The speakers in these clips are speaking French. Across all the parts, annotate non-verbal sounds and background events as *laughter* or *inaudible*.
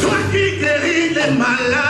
Tú aquí te rinden mala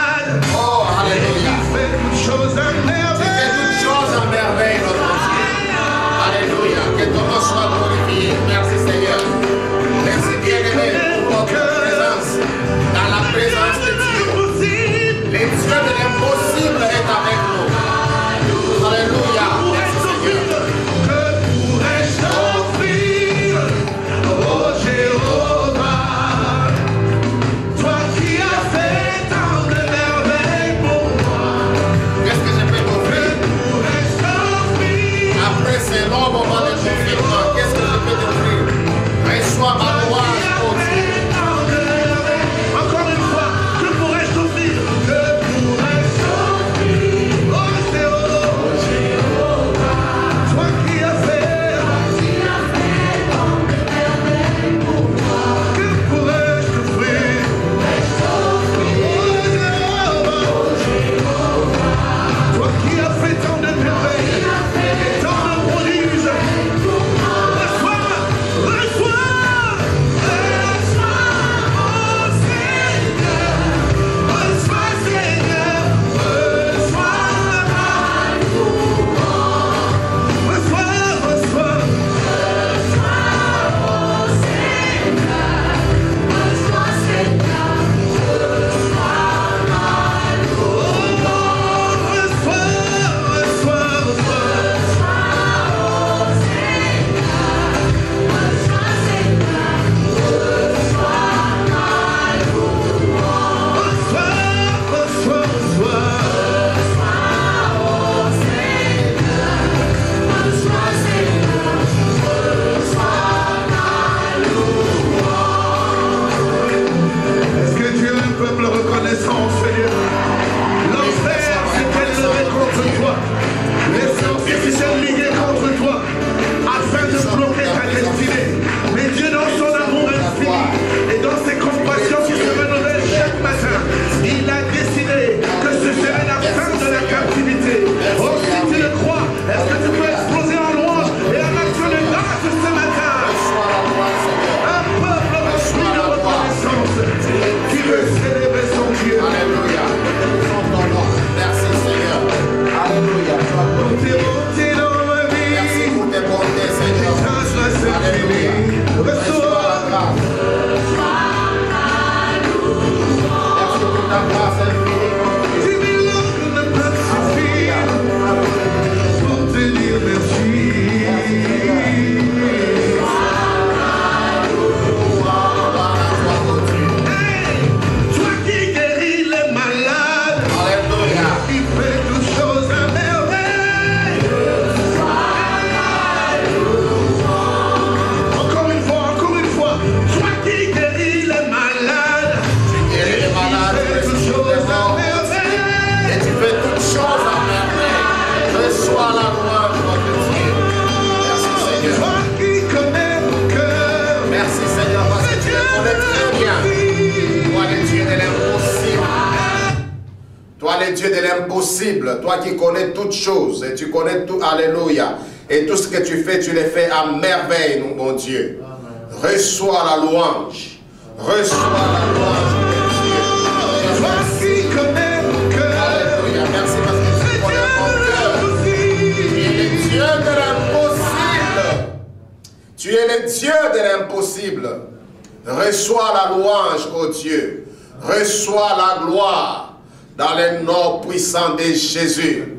ô Dieu. Reçois la gloire dans les noms puissants de Jésus.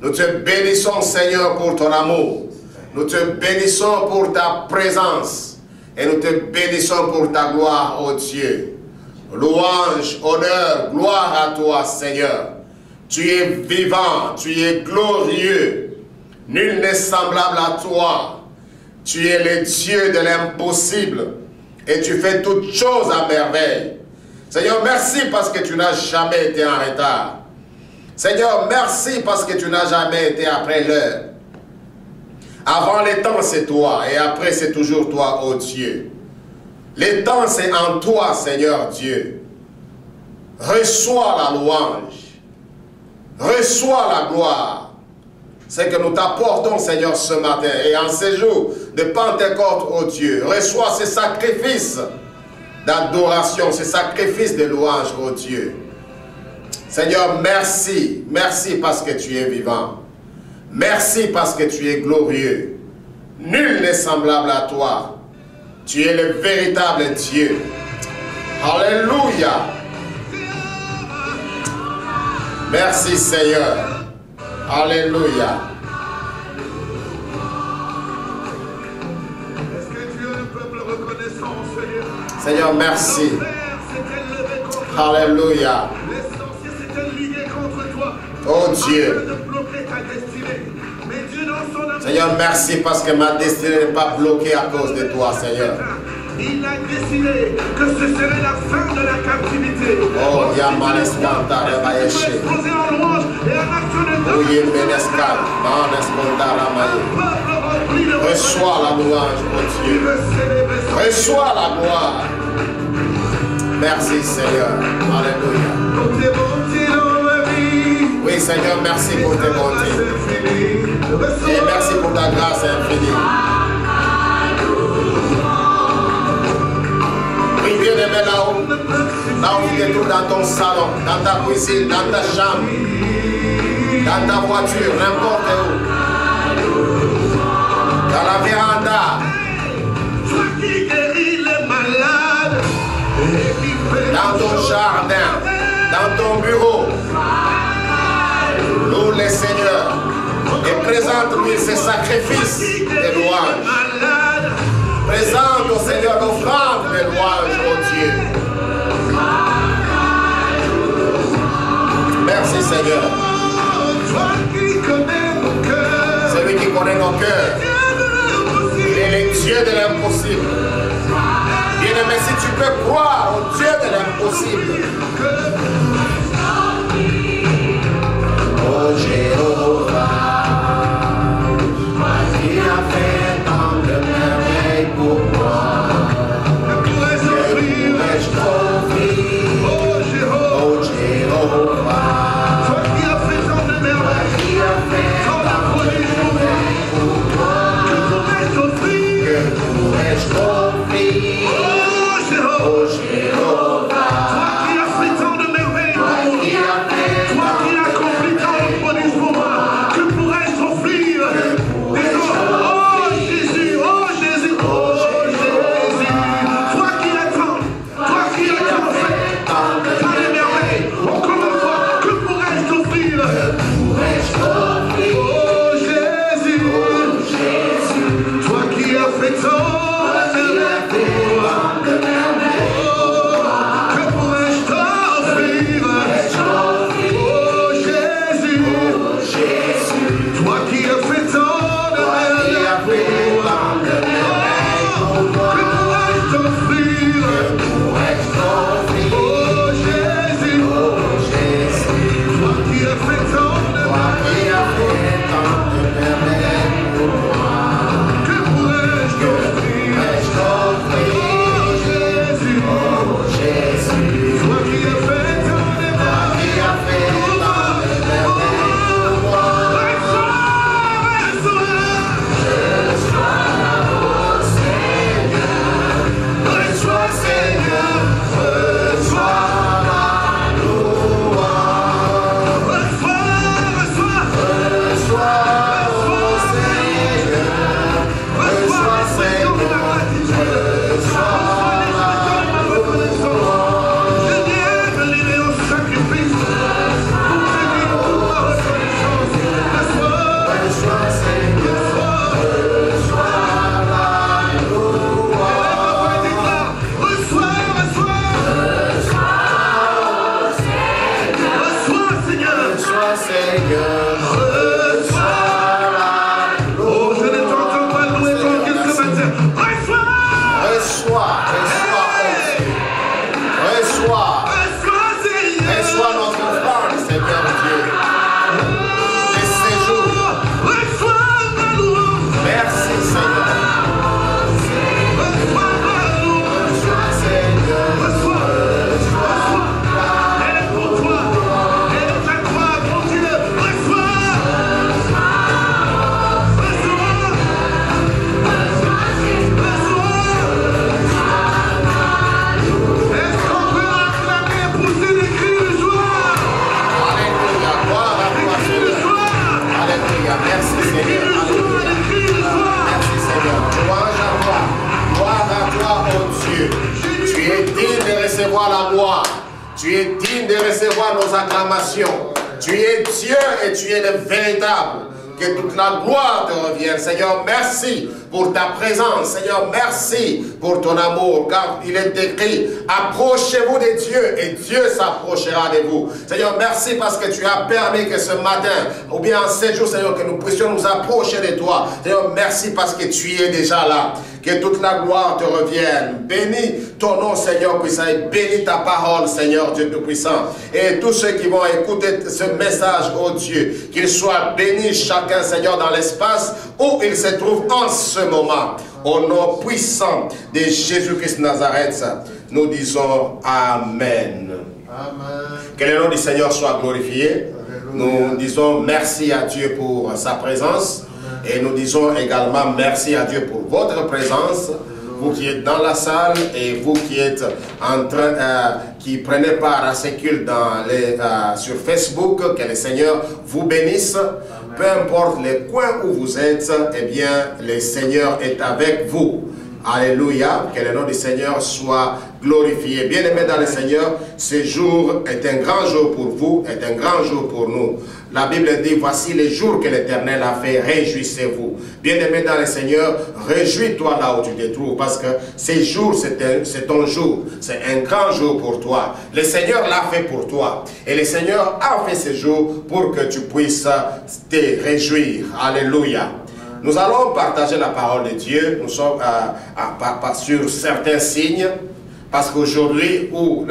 Nous te bénissons, Seigneur, pour ton amour. Nous te bénissons pour ta présence. Et nous te bénissons pour ta gloire, ô Dieu. Louange, honneur, gloire à toi, Seigneur. Tu es vivant, tu es glorieux. Nul n'est semblable à toi. Tu es le Dieu de l'impossible et tu fais toutes choses à merveille. Seigneur, merci parce que tu n'as jamais été en retard. Seigneur, merci parce que tu n'as jamais été après l'heure. Avant les temps, c'est toi, et après, c'est toujours toi, ô Dieu. Les temps, c'est en toi, Seigneur Dieu. Reçois la louange. Reçois la gloire ce que nous t'apportons, Seigneur, ce matin et en ces jours de Pentecôte, ô oh Dieu. Reçois ces sacrifices d'adoration, ces sacrifices de louange, ô oh Dieu. Seigneur, merci, merci parce que tu es vivant. Merci parce que tu es glorieux. Nul n'est semblable à toi. Tu es le véritable Dieu. Alléluia. Merci Seigneur. Alléluia. Est-ce que Dieu est un peuple reconnaissant, Seigneur Seigneur, merci. Alléluia. Oh Dieu. Seigneur, merci parce que ma destinée n'est pas bloquée à cause de toi, Seigneur. Il a décidé que ce serait la fin de la captivité. Oh, Yamanes peux Rebayeshi. exploser en louange et en action de grâce Ouye Beneskal, Manes de Reçois la louange, mon Dieu. Reçois la gloire. Merci, Seigneur. Alléluia. Oui, Seigneur, merci pour tes bontés. Et merci pour ta grâce infinie. Là où tu te trouves dans ton salon, dans ta cuisine, dans ta chambre, dans ta voiture, n'importe où, dans la véranda, Toi qui guéris les malades et dans ton jardin, dans ton bureau. Loue le Seigneur et présente-lui ses sacrifices de louange. malades. Présente au Seigneur l'offrande de louange, Merci Seigneur. Toi qui connais mon cœur. C'est lui qui connaît nos cœurs. Il est le Dieu de l'impossible. Bien-aimé, si tu peux croire au Dieu de l'impossible. Oh Jéhovah, Tu es digne de recevoir la gloire. Tu es digne de recevoir nos acclamations. Tu es Dieu et tu es le véritable. Que toute la gloire te revienne. Seigneur, merci pour ta présence. Seigneur, merci pour ton amour. Car il est écrit, approchez-vous de Dieu et Dieu s'approchera de vous. Seigneur, merci parce que tu as permis que ce matin, ou bien en ces jours, Seigneur, que nous puissions nous approcher de toi. Seigneur, merci parce que tu es déjà là. Que toute la gloire te revienne. Bénis ton nom, Seigneur puissant. Et bénis ta parole, Seigneur Dieu Tout-Puissant. Et tous ceux qui vont écouter ce message, oh Dieu, qu'ils soient bénis chacun, Seigneur, dans l'espace où il se trouve en ce moment. Au nom puissant de Jésus-Christ Nazareth, nous disons Amen. Amen. Que le nom du Seigneur soit glorifié. Nous disons merci à Dieu pour sa présence. Et nous disons également merci à Dieu pour votre présence. Vous qui êtes dans la salle et vous qui êtes en train, euh, qui prenez part à ce culte dans les, euh, sur Facebook, que le Seigneur vous bénisse. Peu importe les coins où vous êtes, eh bien, le Seigneur est avec vous. Alléluia, que le nom du Seigneur soit glorifié. Bien-aimés dans le Seigneur, ce jour est un grand jour pour vous, est un grand jour pour nous. La Bible dit, voici les jours que l'Éternel a fait, réjouissez-vous. Bien-aimé dans le Seigneur, réjouis-toi là où tu te trouves, parce que ce jour, c'est ton jour. C'est un grand jour pour toi. Le Seigneur l'a fait pour toi. Et le Seigneur a fait ce jour pour que tu puisses te réjouir. Alléluia. Nous allons partager la parole de Dieu. Nous sommes à, sur certains signes. Parce qu'aujourd'hui, où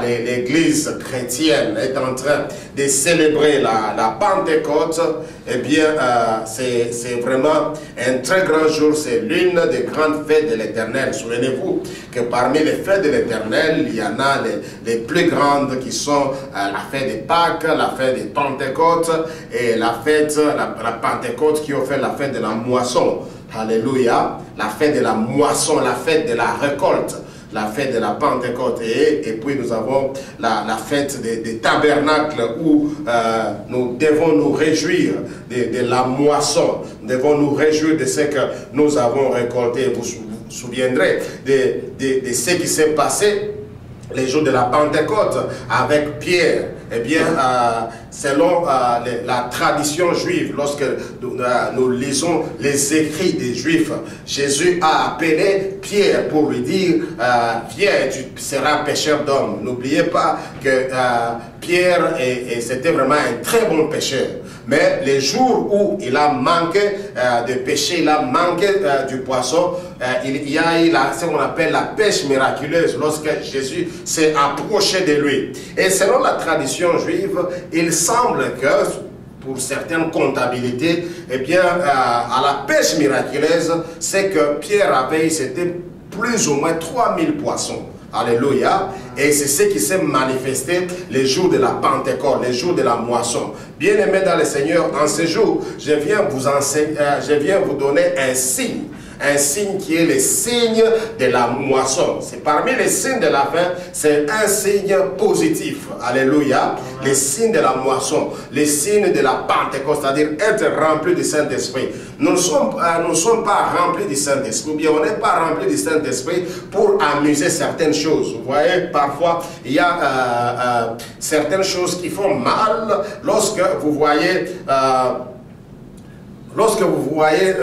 l'église chrétienne est en train de célébrer la, Pentecôte, eh bien, euh, c'est vraiment un très grand jour. C'est l'une des grandes fêtes de l'éternel. Souvenez-vous que parmi les fêtes de l'éternel, il y en a les, plus grandes qui sont euh, la fête de Pâques, la fête de Pentecôte et la fête, la, la Pentecôte qui fait la fête de la moisson. Alléluia. La fête de la moisson, la fête de la récolte la fête de la Pentecôte et, puis nous avons la, fête des, tabernacles où euh, nous devons nous réjouir de, la moisson, nous devons nous réjouir de ce que nous avons récolté. Vous vous souviendrez de ce qui s'est passé les jours de la Pentecôte avec Pierre eh bien, euh, selon euh, la tradition juive, lorsque nous, euh, lisons les écrits des Juifs, Jésus a appelé Pierre pour lui dire, viens, tu seras pécheur d'hommes. N'oubliez pas que Pierre, c'était vraiment un très bon pécheur. Mais les jours où il a manqué de péché, il a manqué du poisson, il y a eu ce qu'on appelle la pêche miraculeuse lorsque Jésus s'est approché de lui. Et selon la tradition juive, il semble que pour certaines comptabilités, eh bien, euh, à la pêche miraculeuse, c'est que Pierre avait, c'était plus ou moins 3000 poissons. Alléluia. Et c'est ce qui s'est manifesté les jours de la Pentecôte, les jours de la moisson. bien aimé dans le Seigneur, en ce jour, je viens vous euh, je viens vous donner un signe un signe qui est le signe de la moisson. C'est parmi les signes de la fin, c'est un signe positif. Alléluia. Les signes de la moisson, les signes de la Pentecôte, c'est-à-dire être rempli du Saint-Esprit. Nous ne sommes, euh, sommes pas remplis du Saint-Esprit, ou bien on n'est pas rempli du Saint-Esprit pour amuser certaines choses. Vous voyez, parfois, il y a euh, euh, certaines choses qui font mal lorsque vous voyez, lorsque vous voyez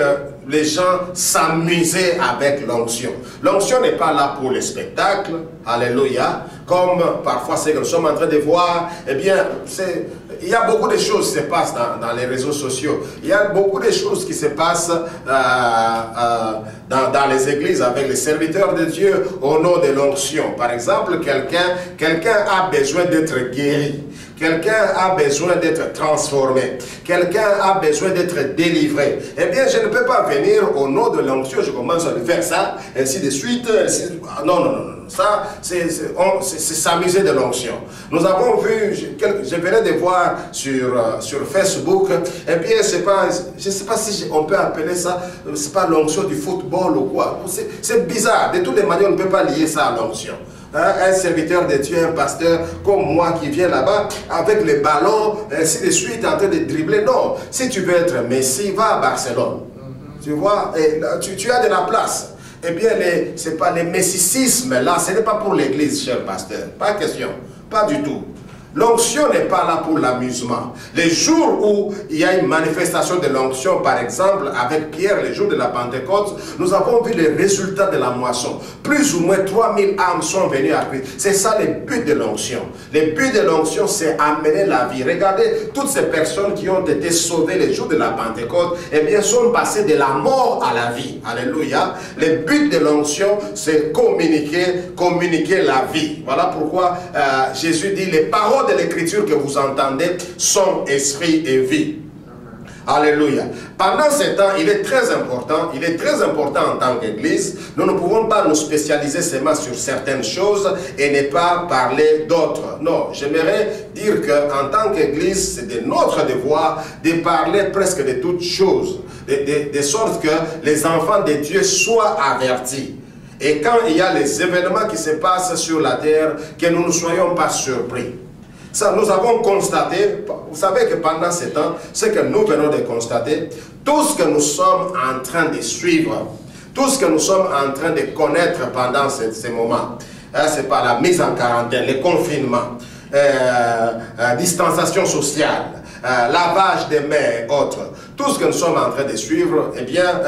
les gens s'amusaient avec l'onction. L'onction n'est pas là pour le spectacle, alléluia, comme parfois c'est que nous sommes en train de voir, eh bien, il y a beaucoup de choses qui se passent dans, les réseaux sociaux. Il y a beaucoup de choses qui se passent euh, euh, dans, dans, les églises avec les serviteurs de Dieu au nom de l'onction. Par exemple, quelqu'un quelqu'un a besoin d'être guéri. Quelqu'un a besoin d'être transformé. Quelqu'un a besoin d'être délivré. Eh bien, je ne peux pas venir au nom de l'onction, je commence à lui faire ça, ainsi de suite. Non, non, non, non. Ça, c'est s'amuser de l'onction. Nous avons vu, je, je, venais de voir sur, euh, sur Facebook, et bien, c'est pas, je ne sais pas si on peut appeler ça, c'est pas l'onction du football ou quoi. C'est bizarre. De toutes les manières, on ne peut pas lier ça à l'onction. Hein, un serviteur de Dieu, un pasteur comme moi qui vient là-bas avec les ballons, ainsi de suite, en train de dribbler. Non, si tu veux être Messi, va à Barcelone. Tu vois, et tu, tu as de la place. Eh bien, ce n'est pas les messicismes, là, ce n'est pas pour l'église, cher pasteur. Pas question. Pas du tout. L'onction n'est pas là pour l'amusement. Les jours où il y a une manifestation de l'onction, par exemple, avec Pierre, les jours de la Pentecôte, nous avons vu les résultats de la moisson. Plus ou moins 3000 âmes sont venues à Christ. C'est ça le but de l'onction. Le but de l'onction, c'est amener la vie. Regardez, toutes ces personnes qui ont été sauvées les jours de la Pentecôte, eh bien, sont passées de la mort à la vie. Alléluia. Le but de l'onction, c'est communiquer, communiquer la vie. Voilà pourquoi euh, Jésus dit les paroles de l'écriture que vous entendez sont esprit et vie. Alléluia. Pendant ce temps, il est très important, il est très important en tant qu'Église, nous ne pouvons pas nous spécialiser seulement sur certaines choses et ne pas parler d'autres. Non, j'aimerais dire qu'en tant qu'Église, c'est de notre devoir de parler presque de toutes choses, de, sorte que les enfants de Dieu soient avertis. Et quand il y a les événements qui se passent sur la terre, que nous ne soyons pas surpris. Ça, nous avons constaté, vous savez que pendant ce temps, ce que nous venons de constater, tout ce que nous sommes en train de suivre, tout ce que nous sommes en train de connaître pendant ces, moments, hein, c'est pas la mise en quarantaine, le confinement, euh, euh, distanciation sociale, euh, lavage des mains et autres, tout ce que nous sommes en train de suivre, eh bien,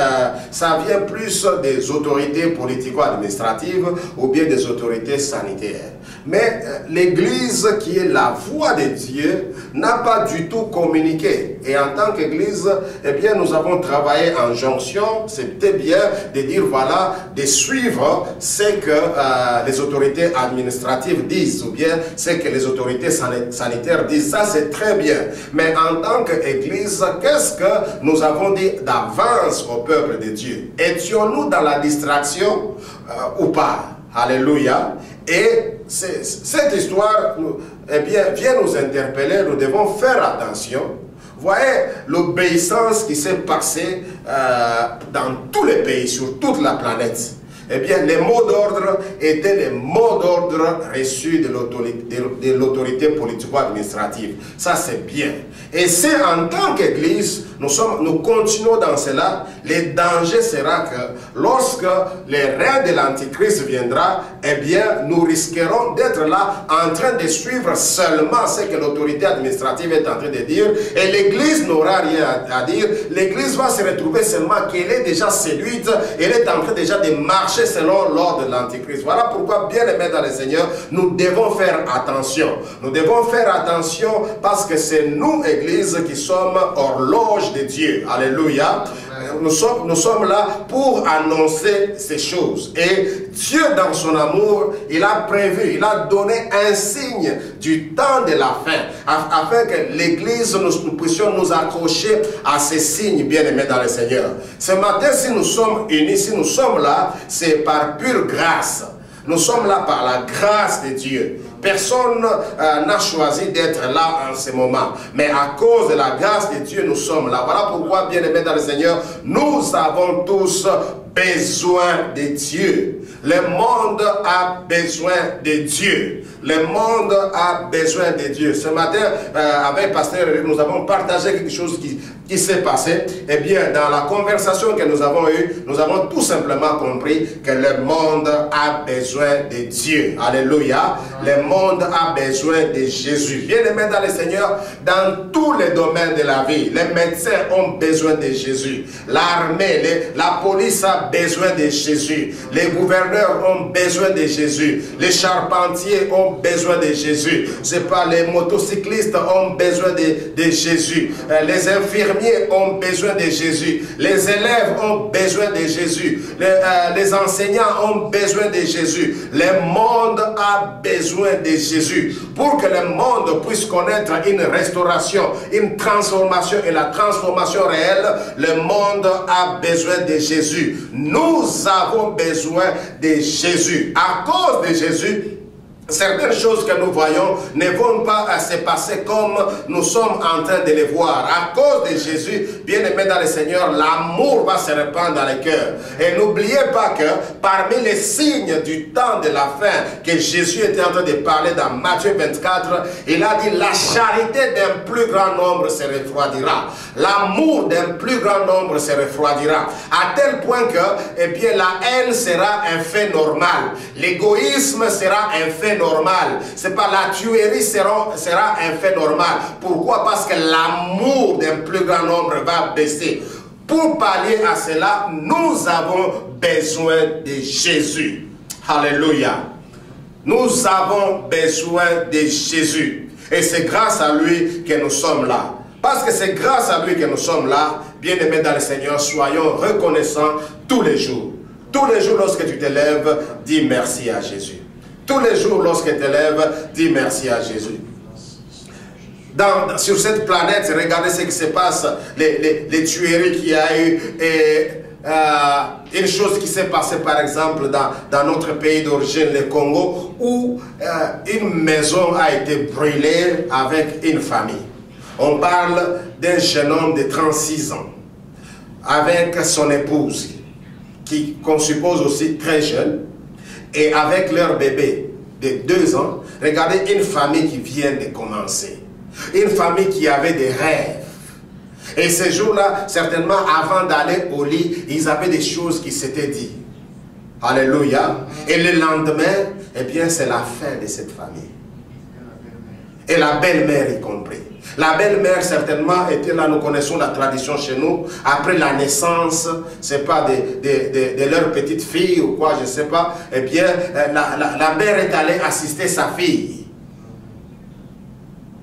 ça vient plus des autorités politico-administratives ou bien des autorités sanitaires. Mais euh, l'Église qui est la voix de Dieu n'a pas du tout communiqué. Et en tant qu'Église, eh bien, nous avons travaillé en jonction. C'était bien de dire, voilà, de suivre ce que euh, les autorités administratives disent ou bien ce que les autorités sanitaires disent. Ça, c'est très bien. Mais en tant qu'Église, qu'est-ce que nous avons dit d'avance au peuple de Dieu? Étions-nous dans la distraction euh, ou pas? Alléluia. Et cette histoire eh bien, vient nous interpeller, nous devons faire attention. Voyez l'obéissance qui s'est passée euh, dans tous les pays, sur toute la planète eh bien, les mots d'ordre étaient les mots d'ordre reçus de l'autorité politico-administrative. Ça, c'est bien. Et c'est en tant qu'Église, nous, continuons dans cela, le danger sera que lorsque le règne de l'Antichrist viendra, eh bien, nous risquerons d'être là en train de suivre seulement ce que l'autorité administrative est en train de dire, et l'Église n'aura rien à dire. L'Église va se retrouver seulement qu'elle est déjà séduite, elle est en train déjà de marcher selon l'ordre de l'Antichrist. Voilà pourquoi, bien aimés dans le Seigneur, nous devons faire attention. Nous devons faire attention parce que c'est nous, Église, qui sommes horloge de Dieu. Alléluia. Nous sommes, nous là pour annoncer ces choses. Et Dieu, dans son amour, il a prévu, il a donné un signe du temps de la fin, afin que l'Église, nous, puissions nous accrocher à ces signes, bien aimés dans le Seigneur. Ce matin, si nous sommes unis, si nous sommes là, c'est par pure grâce. Nous sommes là par la grâce de Dieu. Personne euh, n'a choisi d'être là en ce moment. Mais à cause de la grâce de Dieu, nous sommes là. Voilà pourquoi, bien aimés dans le Seigneur, nous avons tous besoin de Dieu. Le monde a besoin de Dieu. Le monde a besoin de Dieu. Ce matin, euh, avec Pasteur, nous avons partagé quelque chose qui, qui s'est passé. Eh bien, dans la conversation que nous avons eue, nous avons tout simplement compris que le monde a besoin de Dieu. Alléluia. Le monde a besoin de Jésus. Bien aimé dans le Seigneur, dans tous les domaines de la vie, les médecins ont besoin de Jésus. L'armée, la police a besoin de Jésus. Les gouverneurs ont besoin de Jésus. Les charpentiers ont besoin de Jésus. C'est pas les motocyclistes ont besoin de, de Jésus. Euh, les infirmiers ont besoin de Jésus. Les élèves ont besoin de Jésus. Euh, les enseignants ont besoin de Jésus. Le monde a besoin de Jésus. Pour que le monde puisse connaître une restauration, une transformation et la transformation réelle, le monde a besoin de Jésus. Nous avons besoin de Jésus. À cause de Jésus, certaines choses que nous voyons ne vont pas se passer comme nous sommes en train de les voir. À cause de Jésus, bien aimé dans le Seigneur, l'amour va se répandre dans les cœurs. Et n'oubliez pas que parmi les signes du temps de la fin que Jésus était en train de parler dans Matthieu 24, il a dit la charité d'un plus grand nombre se refroidira. L'amour d'un plus grand nombre se refroidira. À tel point que, eh bien, la haine sera un fait normal. L'égoïsme sera un fait normal. C'est pas la tuerie sera, sera un fait normal. Pourquoi? Parce que l'amour d'un plus grand nombre va baisser. Pour pallier à cela, nous avons besoin de Jésus. Alléluia. Nous avons besoin de Jésus. Et c'est grâce à lui que nous sommes là. Parce que c'est grâce à lui que nous sommes là, bien aimés dans le Seigneur, soyons reconnaissants tous les jours. Tous les jours lorsque tu te lèves, dis merci à Jésus. Tous les jours lorsque tu lèves, dis merci à Jésus. Dans, sur cette planète, regardez ce qui se passe, les, les, tueries qu'il y a eu, et euh, une chose qui s'est passée par exemple dans, dans notre pays d'origine, le Congo, où euh, une maison a été brûlée avec une famille. On parle d'un jeune homme de 36 ans, avec son épouse, qui qu'on suppose aussi très jeune, et avec leur bébé de 2 ans. Regardez une famille qui vient de commencer. Une famille qui avait des rêves. Et ces jours-là, certainement, avant d'aller au lit, ils avaient des choses qui s'étaient dites. Alléluia. Et le lendemain, eh bien, c'est la fin de cette famille. Et la belle-mère y compris. La belle-mère, certainement, était là, nous connaissons la tradition chez nous. Après la naissance, c'est pas de, de, de, leur petite fille ou quoi, je sais pas. Eh bien, euh, la, la, la mère est allée assister sa fille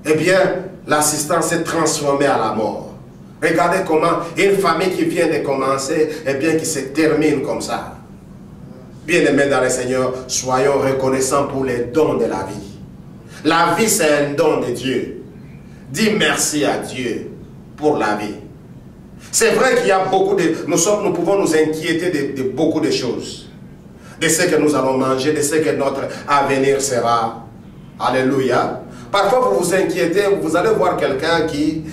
eh bien, l'assistance s'est transformée à la mort. Regardez comment une famille qui vient de commencer, eh bien, qui se termine comme ça. Bien-aimés dans le Seigneur, soyons reconnaissants pour les dons de la vie. La vie, c'est un don de Dieu. Dis merci à Dieu pour la vie. C'est vrai qu'il y a beaucoup de... Nous, sommes, nous pouvons nous inquiéter de, de beaucoup de choses. De ce que nous allons manger, de ce que notre avenir sera. Alléluia. Parfois, vous vous inquiétez, vous allez voir quelqu'un qui,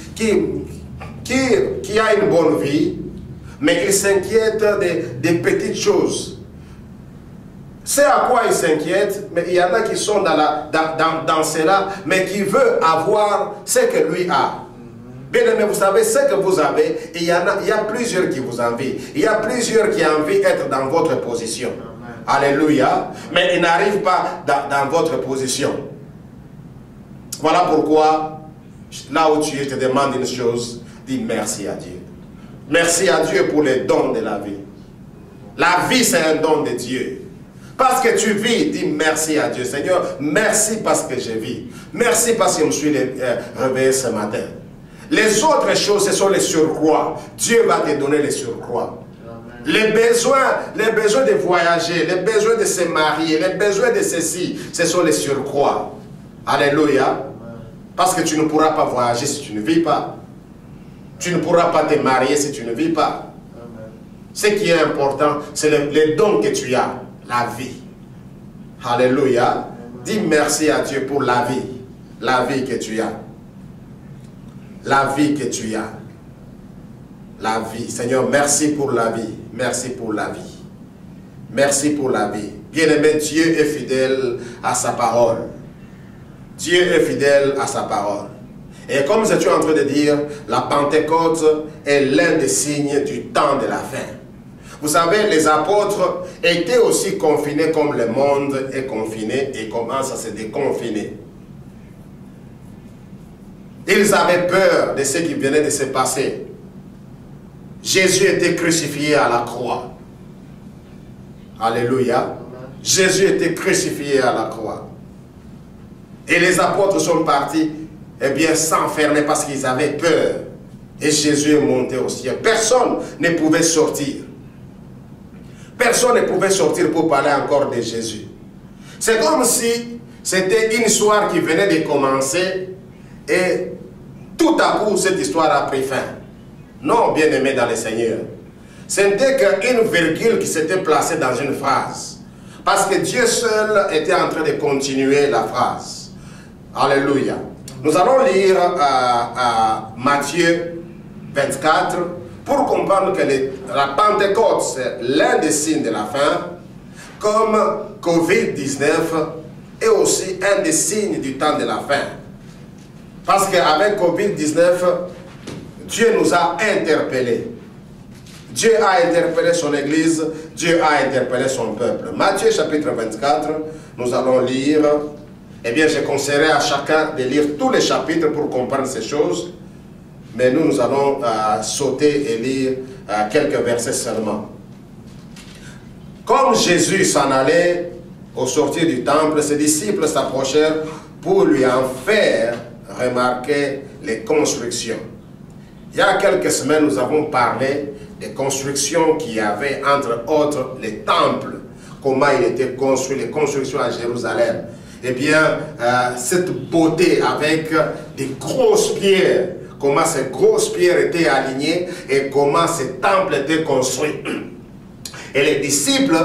a une bonne vie, mais il s'inquiète des, petites choses. C'est à quoi il s'inquiète, mais il y en a qui sont dans, la, dans, dans, cela, mais qui veulent avoir ce que lui a. Bien aimé, vous savez, ce que vous avez, il y, en a, il y a plusieurs qui vous envient. Il y a plusieurs qui envient d'être dans votre position. Alléluia. Mais ils n'arrivent pas dans, dans votre position. Voilà pourquoi, là où tu es, je te demande une chose, dis merci à Dieu. Merci à Dieu pour les dons de la vie. La vie, c'est un don de Dieu. Parce que tu vis, dis merci à Dieu. Seigneur, merci parce que je vis. Merci parce que je me suis euh, réveillé ce matin. Les autres choses, ce sont les surcroîts. Dieu va te donner les surcroîts. Les besoins, les besoins de voyager, les besoins de se marier, les besoins de ceci, ce sont les surcroîts. Alléluia. Parce que tu ne pourras pas voyager si tu ne vis pas. Tu ne pourras pas te marier si tu ne vis pas. Ce qui est important, c'est les, dons que tu as, la vie. Alléluia. Dis merci à Dieu pour la vie. La vie que tu as. La vie que tu as. La vie. Seigneur, merci pour la vie. Merci pour la vie. Merci pour la vie. Bien-aimé, Dieu est fidèle à sa parole. Dieu est fidèle à sa parole. Et comme je suis en train de dire, la Pentecôte est l'un des signes du temps de la fin. Vous savez, les apôtres étaient aussi confinés comme le monde est confiné et commence à se déconfiner. Ils avaient peur de ce qui venait de se passer. Jésus était crucifié à la croix. Alléluia. Jésus était crucifié à la croix. Et les apôtres sont partis, eh bien, s'enfermer parce qu'ils avaient peur. Et Jésus est monté au ciel. Personne ne pouvait sortir. Personne ne pouvait sortir pour parler encore de Jésus. C'est comme si c'était une histoire qui venait de commencer et tout à coup cette histoire a pris fin. Non, bien aimé dans le Seigneur. C'était qu'une virgule qui s'était placée dans une phrase Parce que Dieu seul était en train de continuer la phrase. Alléluia. Nous allons lire à, Matthieu 24 pour comprendre que la Pentecôte, c'est l'un des signes de la fin, comme Covid-19 est aussi un des signes du temps de la fin. Parce qu'avec Covid-19, Dieu nous a interpellés. Dieu a interpellé son Église, Dieu a interpellé son peuple. Matthieu chapitre 24, nous allons lire. Eh bien, je conseillerais à chacun de lire tous les chapitres pour comprendre ces choses. Mais nous, nous allons euh, sauter et lire euh, quelques versets seulement. Comme Jésus s'en allait au sortir du temple, ses disciples s'approchèrent pour lui en faire remarquer les constructions. Il y a quelques semaines, nous avons parlé des constructions qu'il y avait, entre autres, les temples, comment il était construit, les constructions à Jérusalem. Eh bien, euh, cette beauté avec des grosses pierres, comment ces grosses pierres étaient alignées et comment ces temples étaient construits. Et les disciples,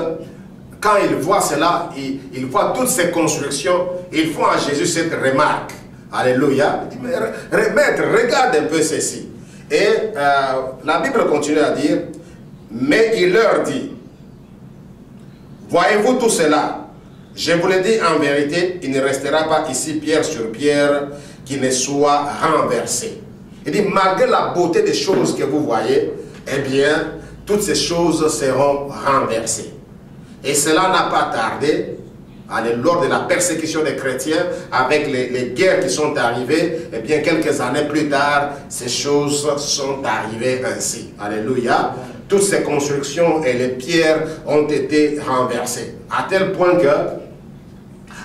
quand ils voient cela, ils, voient toutes ces constructions, ils font à Jésus cette remarque. Alléluia. Maître, regarde un peu ceci. Et euh, la Bible continue à dire, mais il leur dit, voyez-vous tout cela? Je vous le dis en vérité, il ne restera pas ici pierre sur pierre qui ne soit renversé. Il dit, malgré la beauté des choses que vous voyez, eh bien, toutes ces choses seront renversées. Et cela n'a pas tardé lors de la persécution des chrétiens, avec les, guerres qui sont arrivées, eh bien quelques années plus tard, ces choses sont arrivées ainsi. Alléluia. Toutes ces constructions et les pierres ont été renversées. À tel point que,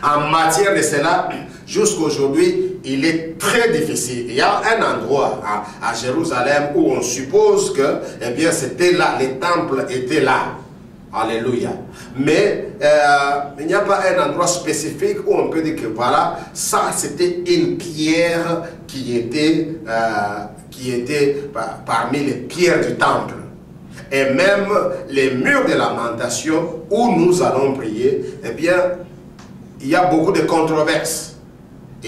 en matière de cela, jusqu'aujourd'hui, il est très difficile. Il y a un endroit à, Jérusalem où on suppose que, eh bien, c'était là, les temples étaient là. Alléluia. Mais euh, il n'y a pas un endroit spécifique où on peut dire que voilà, ça c'était une pierre qui était, euh, qui était parmi les pierres du temple. Et même les murs de lamentation où nous allons prier, eh bien, il y a beaucoup de controverses.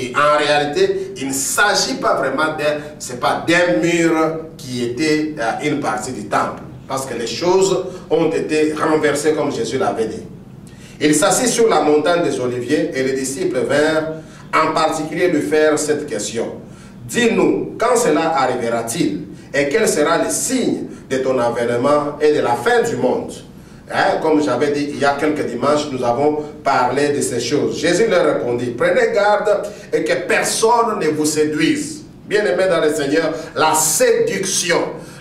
Et en réalité, il ne s'agit pas vraiment d'un, c'est pas d'un mur qui était euh, une partie du temple parce que les choses ont été renversées comme Jésus l'avait dit. Il s'assit sur la montagne des Oliviers et les disciples vinrent en particulier lui faire cette question. Dis-nous, quand cela arrivera-t-il? Et quel sera le signe de ton avènement et de la fin du monde? Hein, Comme j'avais dit il y a quelques dimanches, nous avons parlé de ces choses. Jésus leur répondit, prenez garde et que personne ne vous séduise. Bien-aimé dans le Seigneur, la séduction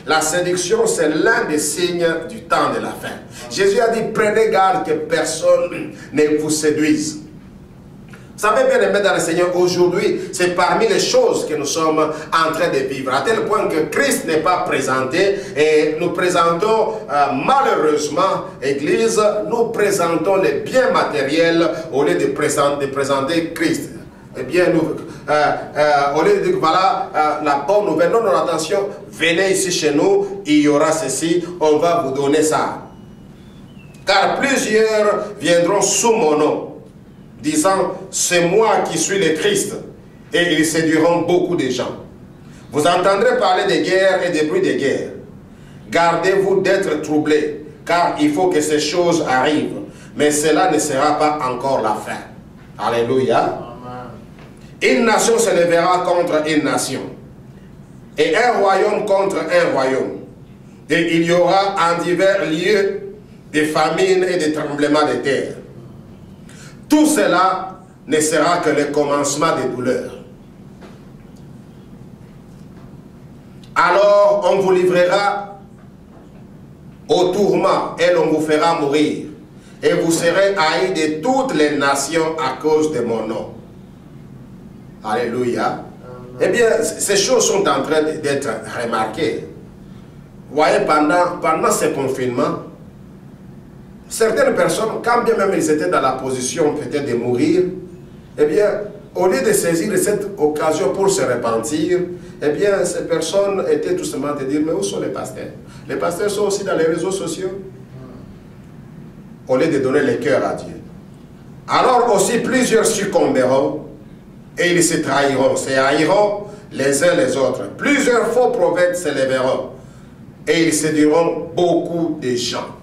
la séduction, c'est l'un des signes du temps de la fin. Jésus a dit, prenez garde que personne ne vous séduise. Vous savez bien aimé dans le Seigneur, aujourd'hui, c'est parmi les choses que nous sommes en train de vivre, à tel point que Christ n'est pas présenté et nous présentons euh, malheureusement, Église, nous présentons les biens matériels au lieu de présenter, Christ. Eh bien, euh, euh, au lieu de dire, voilà la bonne nouvelle, non, non, attention, venez ici chez nous, il y aura ceci, on va vous donner ça. Car plusieurs viendront sous mon nom, disant, c'est moi qui suis le Christ, et ils séduiront beaucoup de gens. Vous entendrez parler des guerres et des bruits de guerres. Gardez-vous d'être troublés, car il faut que ces choses arrivent, mais cela ne sera pas encore la fin. Alléluia. Une nation se lèvera contre une nation. Et un royaume contre un royaume. Et il y aura en divers lieux des famines et des tremblements de terre. Tout cela ne sera que le commencement des douleurs. Alors on vous livrera au tourment et l'on vous fera mourir. Et vous serez haïs de toutes les nations à cause de mon nom. Alléluia. Eh bien, ces choses sont en train d'être remarquées. Vous voyez, pendant, pendant ce confinement, certaines personnes, quand bien même ils étaient dans la position peut-être de mourir, eh bien, au lieu de saisir cette occasion pour se repentir, eh bien, ces personnes étaient tout simplement de dire, mais où sont les pasteurs? Les pasteurs sont aussi dans les réseaux sociaux. Au lieu de se donner le cœur à Dieu. Alors aussi plusieurs succomberont et ils se trahiront, se haïront les uns les autres. Plusieurs faux prophètes s'élèveront et ils séduiront beaucoup de gens.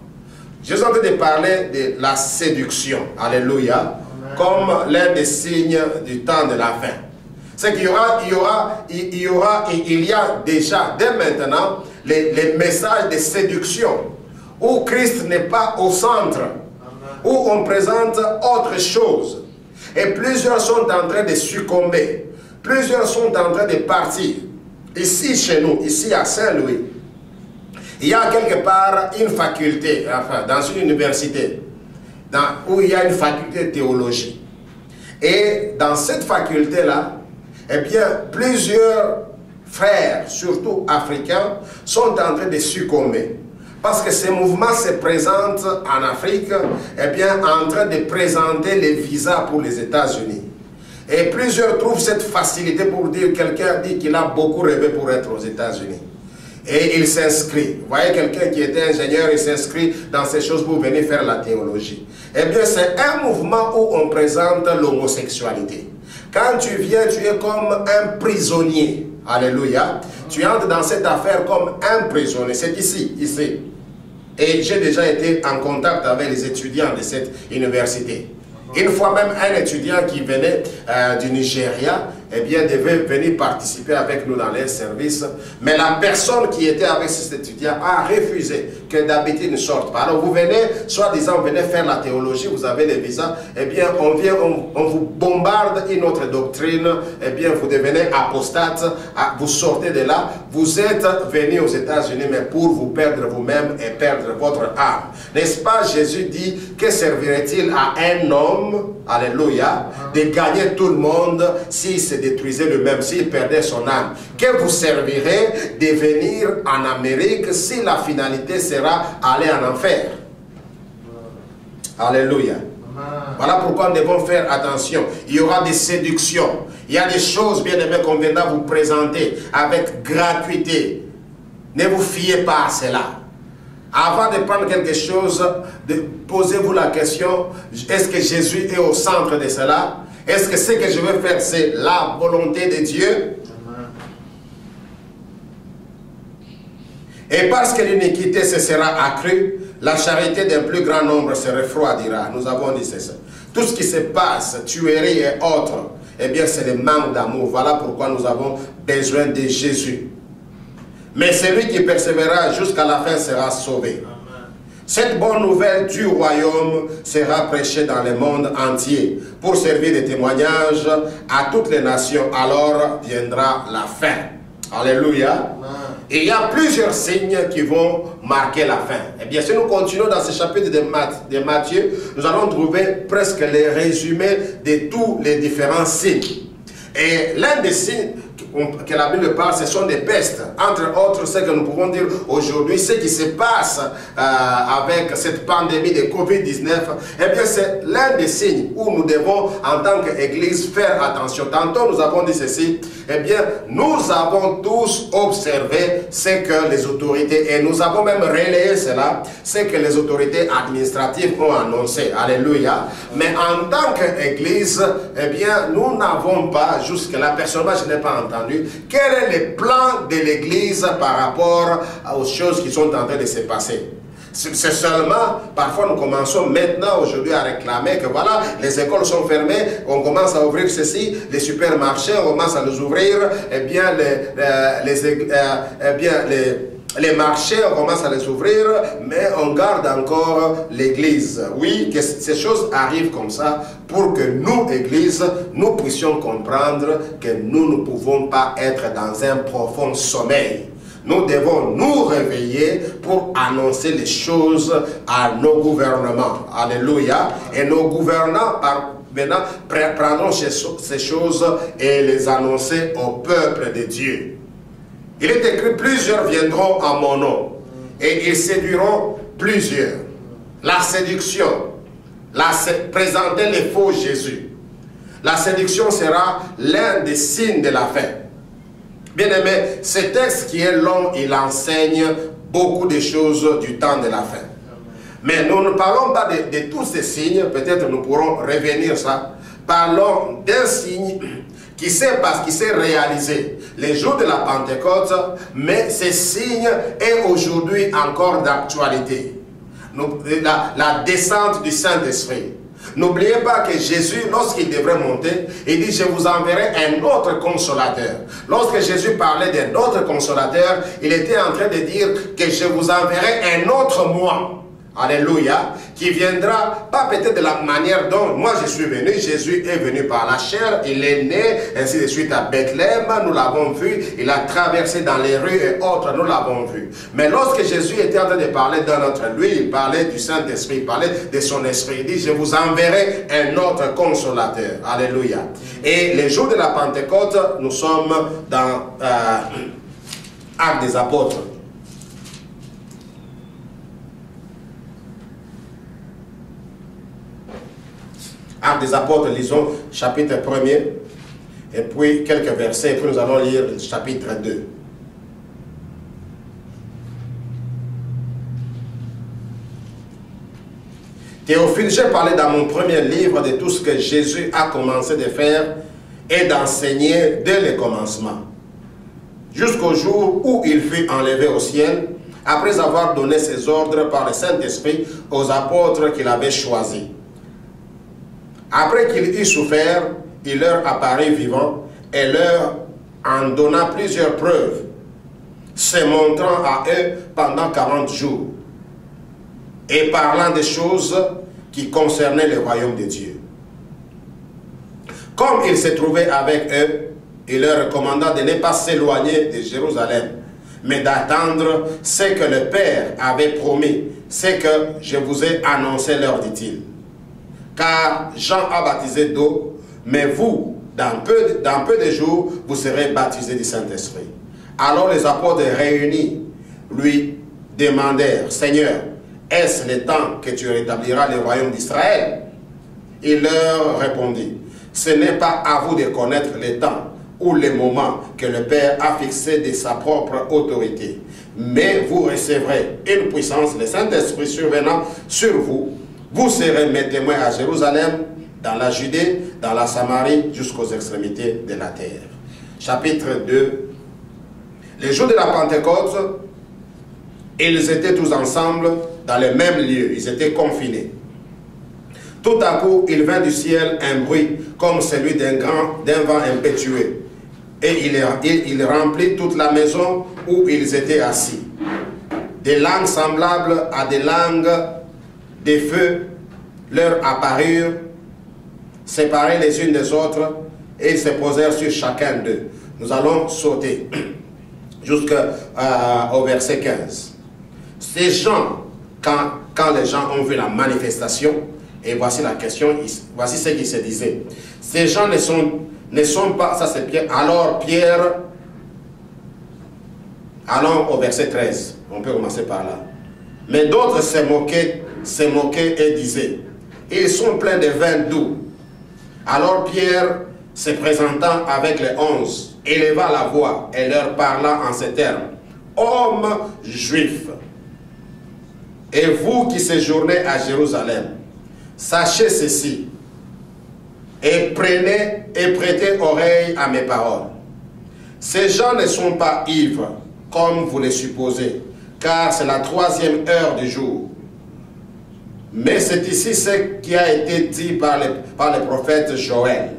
Je suis en train de parler de la séduction, alléluia, comme l'un des signes du temps de la fin. C'est qu'il y aura, il y aura, il y aura, il y a déjà dès maintenant les, les messages de séduction où Christ n'est pas au centre, où on présente autre chose. Et plusieurs sont en train de succomber. Plusieurs sont en train de partir. Ici, chez nous, ici à Saint-Louis, il y a quelque part une faculté, enfin, dans une université, où il y a une faculté de théologie. Et dans cette faculté-là, eh bien, plusieurs frères, surtout africains, sont en train de succomber. Parce que ces mouvements se présentent en Afrique, eh bien, en train de présenter les visas pour les États-Unis. Et plusieurs trouvent cette facilité pour dire, quelqu'un dit qu'il a beaucoup rêvé pour être aux États-Unis. Et il s'inscrit. Vous voyez quelqu'un qui était ingénieur, il s'inscrit dans ces choses pour venir faire la théologie. Eh bien, c'est un mouvement où on présente l'homosexualité. Quand tu viens, tu es comme un prisonnier. Alléluia. Tu entres dans cette affaire comme un prisonnier. C'est ici, ici. Et j'ai déjà été en contact avec les étudiants de cette université. Une fois même, un étudiant qui venait euh, du Nigeria, eh bien, devait venir participer avec nous dans les services. Mais la personne qui était avec cet étudiant a refusé que d'habitude ne sorte pas. Alors vous venez, soi-disant, vous venez faire la théologie, vous avez des visas, eh bien, on vient, on, vous bombarde une autre doctrine, eh bien, vous devenez apostate, ah, vous sortez de là, vous êtes venu aux États-Unis, mais pour vous perdre vous-même et perdre votre âme. N'est-ce pas, Jésus dit, que servirait-il à un homme, alléluia, de gagner tout le monde s'il se détruisait lui-même, s'il perdait son âme? Que vous servirez de venir en Amérique si la finalité sera aller en enfer? Alléluia. Voilà pourquoi nous devons faire attention. Il y aura des séductions. Il y a des choses, bien aimées, qu'on viendra vous présenter avec gratuité. Ne vous fiez pas à cela. Avant de prendre quelque chose, posez-vous la question, est-ce que Jésus est au centre de cela? Est-ce que ce que je veux faire, c'est la volonté de Dieu? Et parce que l'iniquité se sera accrue, la charité d'un plus grand nombre se refroidira. Nous avons dit ça. Tout ce qui se passe, tuerie et autres, eh bien c'est le manque d'amour. Voilà pourquoi nous avons besoin de Jésus. Mais celui qui persévérera jusqu'à la fin sera sauvé. Cette bonne nouvelle du royaume sera prêchée dans le monde entier pour servir de témoignage à toutes les nations. Alors viendra la fin. Alléluia. Et il y a plusieurs signes qui vont marquer la fin. Et eh bien, si nous continuons dans ce chapitre de, Matthieu, nous allons trouver presque les résumés de tous les différents signes. Et l'un des signes que la Bible parle, ce sont des pestes. Entre autres, ce que nous pouvons dire aujourd'hui, ce qui se passe euh, avec cette pandémie de Covid-19, eh bien, c'est l'un des signes où nous devons, en tant qu'Église, faire attention. Tantôt, nous avons dit ceci, eh bien, nous avons tous observé ce que les autorités, et nous avons même relayé cela, ce que les autorités administratives ont annoncé. Alléluia. Mais en tant qu'Église, eh bien, nous n'avons pas, jusque-là, personnellement, je n'ai pas quel est le plan de l'Église par rapport aux choses qui sont en train de se passer? C'est seulement, parfois nous commençons maintenant, aujourd'hui, à réclamer que voilà, les écoles sont fermées, on commence à ouvrir ceci, les supermarchés, on commence à les ouvrir, et eh bien les, les, euh, eh bien, les les marchés, on commence à les ouvrir, mais on garde encore l'église. Oui, que ces choses arrivent comme ça pour que nous, église, nous puissions comprendre que nous ne pouvons pas être dans un profond sommeil. Nous devons nous réveiller pour annoncer les choses à nos gouvernements. Alléluia. Et nos gouvernants, maintenant, prendront ces choses et les annoncer au peuple de Dieu. Il est écrit, plusieurs viendront à mon nom et ils séduiront plusieurs. La séduction, la, présenter les faux Jésus. La séduction sera l'un des signes de la fin. Bien aimé, ce texte qui est long, il enseigne beaucoup de choses du temps de la fin. Mais nous ne parlons pas de, de tous ces signes, peut-être nous pourrons revenir ça. Parlons d'un signe qui s'est qui s'est réalisé les jours de la Pentecôte, mais ce signe est aujourd'hui encore d'actualité. La, la descente du Saint-Esprit. N'oubliez pas que Jésus, lorsqu'il devrait monter, il dit, je vous enverrai un autre consolateur. Lorsque Jésus parlait d'un autre consolateur, il était en train de dire que je vous enverrai un autre moi. Alléluia, qui viendra, pas peut-être de la manière dont moi je suis venu, Jésus est venu par la chair, il est né, ainsi de suite à Bethléem, nous l'avons vu, il a traversé dans les rues et autres, nous l'avons vu. Mais lorsque Jésus était en train de parler d'un autre, lui, il parlait du Saint-Esprit, il parlait de son esprit, il dit, je vous enverrai un autre consolateur. Alléluia. Et les jours de la Pentecôte, nous sommes dans euh, Actes des Apôtres. Actes des apôtres, lisons chapitre 1er, et puis quelques versets, et puis nous allons lire chapitre 2. Théophile, j'ai parlé dans mon premier livre de tout ce que Jésus a commencé de faire et d'enseigner dès le commencement, jusqu'au jour où il fut enlevé au ciel, après avoir donné ses ordres par le Saint-Esprit aux apôtres qu'il avait choisis. Après qu'il eut souffert, il leur apparut vivant et leur en donna plusieurs preuves, se montrant à eux pendant 40 jours et parlant des choses qui concernaient le royaume de Dieu. Comme il se trouvait avec eux, il leur recommanda de ne pas s'éloigner de Jérusalem, mais d'attendre ce que le Père avait promis, ce que je vous ai annoncé, leur dit-il car Jean a baptisé d'eau, mais vous, dans peu, dans peu de jours, vous serez baptisés du Saint-Esprit. Alors les apôtres réunis lui demandèrent, Seigneur, est-ce le temps que tu rétabliras le royaume d'Israël? Il leur répondit, ce n'est pas à vous de connaître le temps ou le moment que le Père a fixé de sa propre autorité, mais vous recevrez une puissance, le Saint-Esprit survenant sur vous, vous serez mes témoins à Jérusalem, dans la Judée, dans la Samarie, jusqu'aux extrémités de la terre. Chapitre 2. Les jours de la Pentecôte, ils étaient tous ensemble dans le même lieu. Ils étaient confinés. Tout à coup, il vint du ciel un bruit comme celui d'un grand, vent impétueux. Et il remplit toute la maison où ils étaient assis. Des langues semblables à des langues des feux leur apparurent, séparés les unes des autres, et ils se posèrent sur chacun d'eux. Nous allons sauter *clears throat* jusqu'au euh, verset 15. Ces gens, quand, quand les gens ont vu la manifestation, et voici la question, voici ce qui se disait. Ces gens ne sont, ne sont pas, alors Pierre, allons au verset 13, on peut commencer par là. Mais d'autres se moquaient se moquaient et disaient, ils sont pleins de vin doux. Alors Pierre, se présentant avec les onze, éleva la voix et leur parla en ces termes, Hommes juifs, et vous qui séjournez à Jérusalem, sachez ceci, et prenez et prêtez oreille à mes paroles. Ces gens ne sont pas ivres, comme vous le supposez, car c'est la troisième heure du jour. Mais c'est ici ce qui a été dit par le, par le prophète Joël.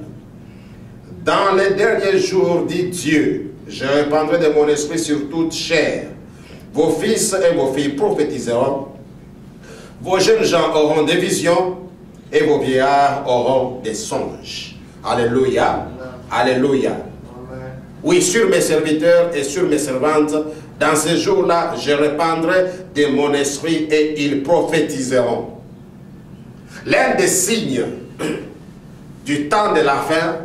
Dans les derniers jours, dit Dieu, je répandrai de mon esprit sur toute chair. Vos fils et vos filles prophétiseront. Vos jeunes gens auront des visions et vos vieillards auront des songes. Alléluia. Alléluia. Oui, sur mes serviteurs et sur mes servantes, dans ces jours-là, je répandrai de mon esprit et ils prophétiseront. L'un des signes du temps de la fin,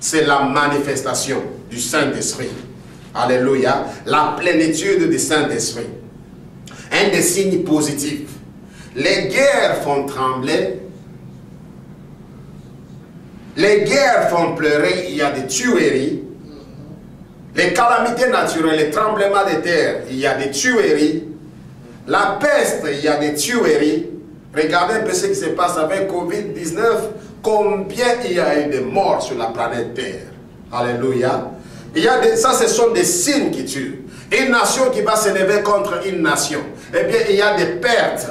c'est la manifestation du Saint-Esprit. Alléluia. La plénitude du Saint-Esprit. Un des signes positifs. Les guerres font trembler. Les guerres font pleurer. Il y a des tueries. Les calamités naturelles, les tremblements de terre, il y a des tueries. la peste, il y a des tueries. Regardez un peu ce qui se passe avec Covid-19. Combien il y a eu de morts sur la planète Terre. Alléluia. Il y a des, ça, ce sont des signes qui tuent. Une nation qui va s'élever contre une nation. Eh bien, il y a des pertes.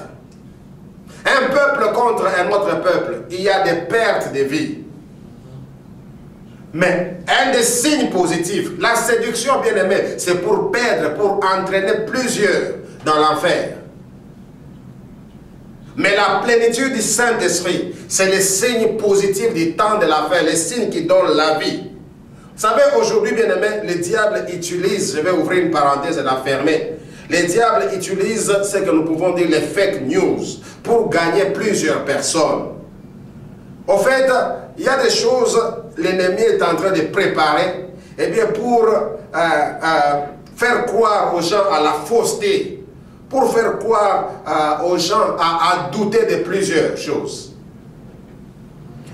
Un peuple contre un autre peuple. Il y a des pertes de vie. Mais un des signes positifs, la séduction, bien aimé, c'est pour perdre, pour entraîner plusieurs dans l'enfer. Mais la plénitude du Saint-Esprit, c'est les signes positifs du temps de l'affaire, les signes qui donnent la vie. Vous savez, aujourd'hui, bien aimé, le diable utilise, je vais ouvrir une parenthèse et la fermer. Le diable utilise ce que nous pouvons dire les fake news pour gagner plusieurs personnes. Au fait, il y a des choses, l'ennemi est en train de préparer, eh bien, pour euh, euh, faire croire aux gens à la fausseté, pour faire croire euh, aux gens à, douter de plusieurs choses.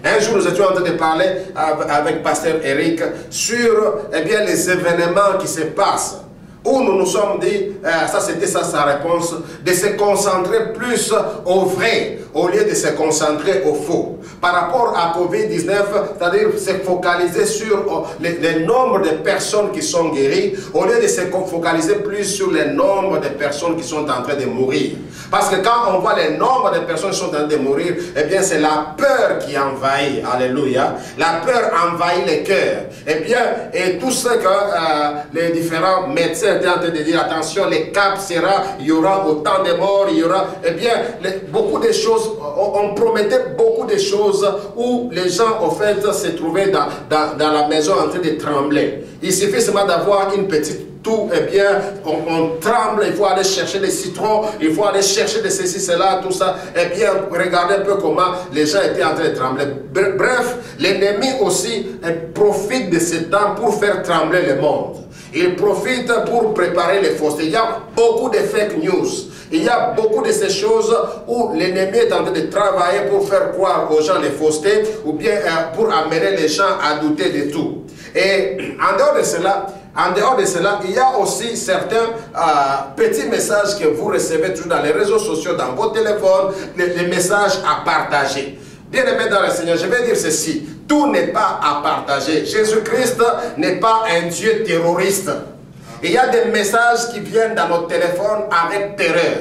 Un jour, nous étions en train de parler avec Pasteur Eric sur eh bien, les événements qui se passent où nous nous sommes dit, euh, ça c'était ça sa réponse, de se concentrer plus au vrai au lieu de se concentrer au faux. Par rapport à Covid-19, c'est-à-dire se focaliser sur oh, le, nombre de personnes qui sont guéries au lieu de se focaliser plus sur le nombre de personnes qui sont en train de mourir. Parce que quand on voit le nombre de personnes qui sont en train de mourir, eh bien c'est la peur qui envahit. Alléluia. La peur envahit les cœurs. Eh bien, et tout ce que euh, les différents médecins étaient en train de dire, attention, les caps sera, il y aura autant de morts, il y aura, eh bien, beaucoup de choses on promettait beaucoup de choses où les gens, au fait, se trouvaient dans, dans, la maison en train de trembler. Il suffit seulement d'avoir une petite tout, eh bien, on, tremble, il faut aller chercher des citrons, il faut aller chercher de ceci, cela, tout ça. Eh bien, regardez un peu comment les gens étaient en train de trembler. Bref, l'ennemi aussi eh, profite de ce temps pour faire trembler le monde. Il profite pour préparer les fausses. Il y a beaucoup de fake news. Il y a beaucoup de ces choses où l'ennemi est en train de travailler pour faire croire aux gens les faussetés ou bien euh, pour amener les gens à douter de tout. Et en dehors de cela, en dehors de cela, il y a aussi certains euh, petits messages que vous recevez toujours dans les réseaux sociaux, dans vos téléphones, les, messages à partager. Bien aimé dans le Seigneur, je vais dire ceci. Tout n'est pas à partager. Jésus-Christ n'est pas un Dieu terroriste. Il y a des messages qui viennent dans notre téléphone avec terreur.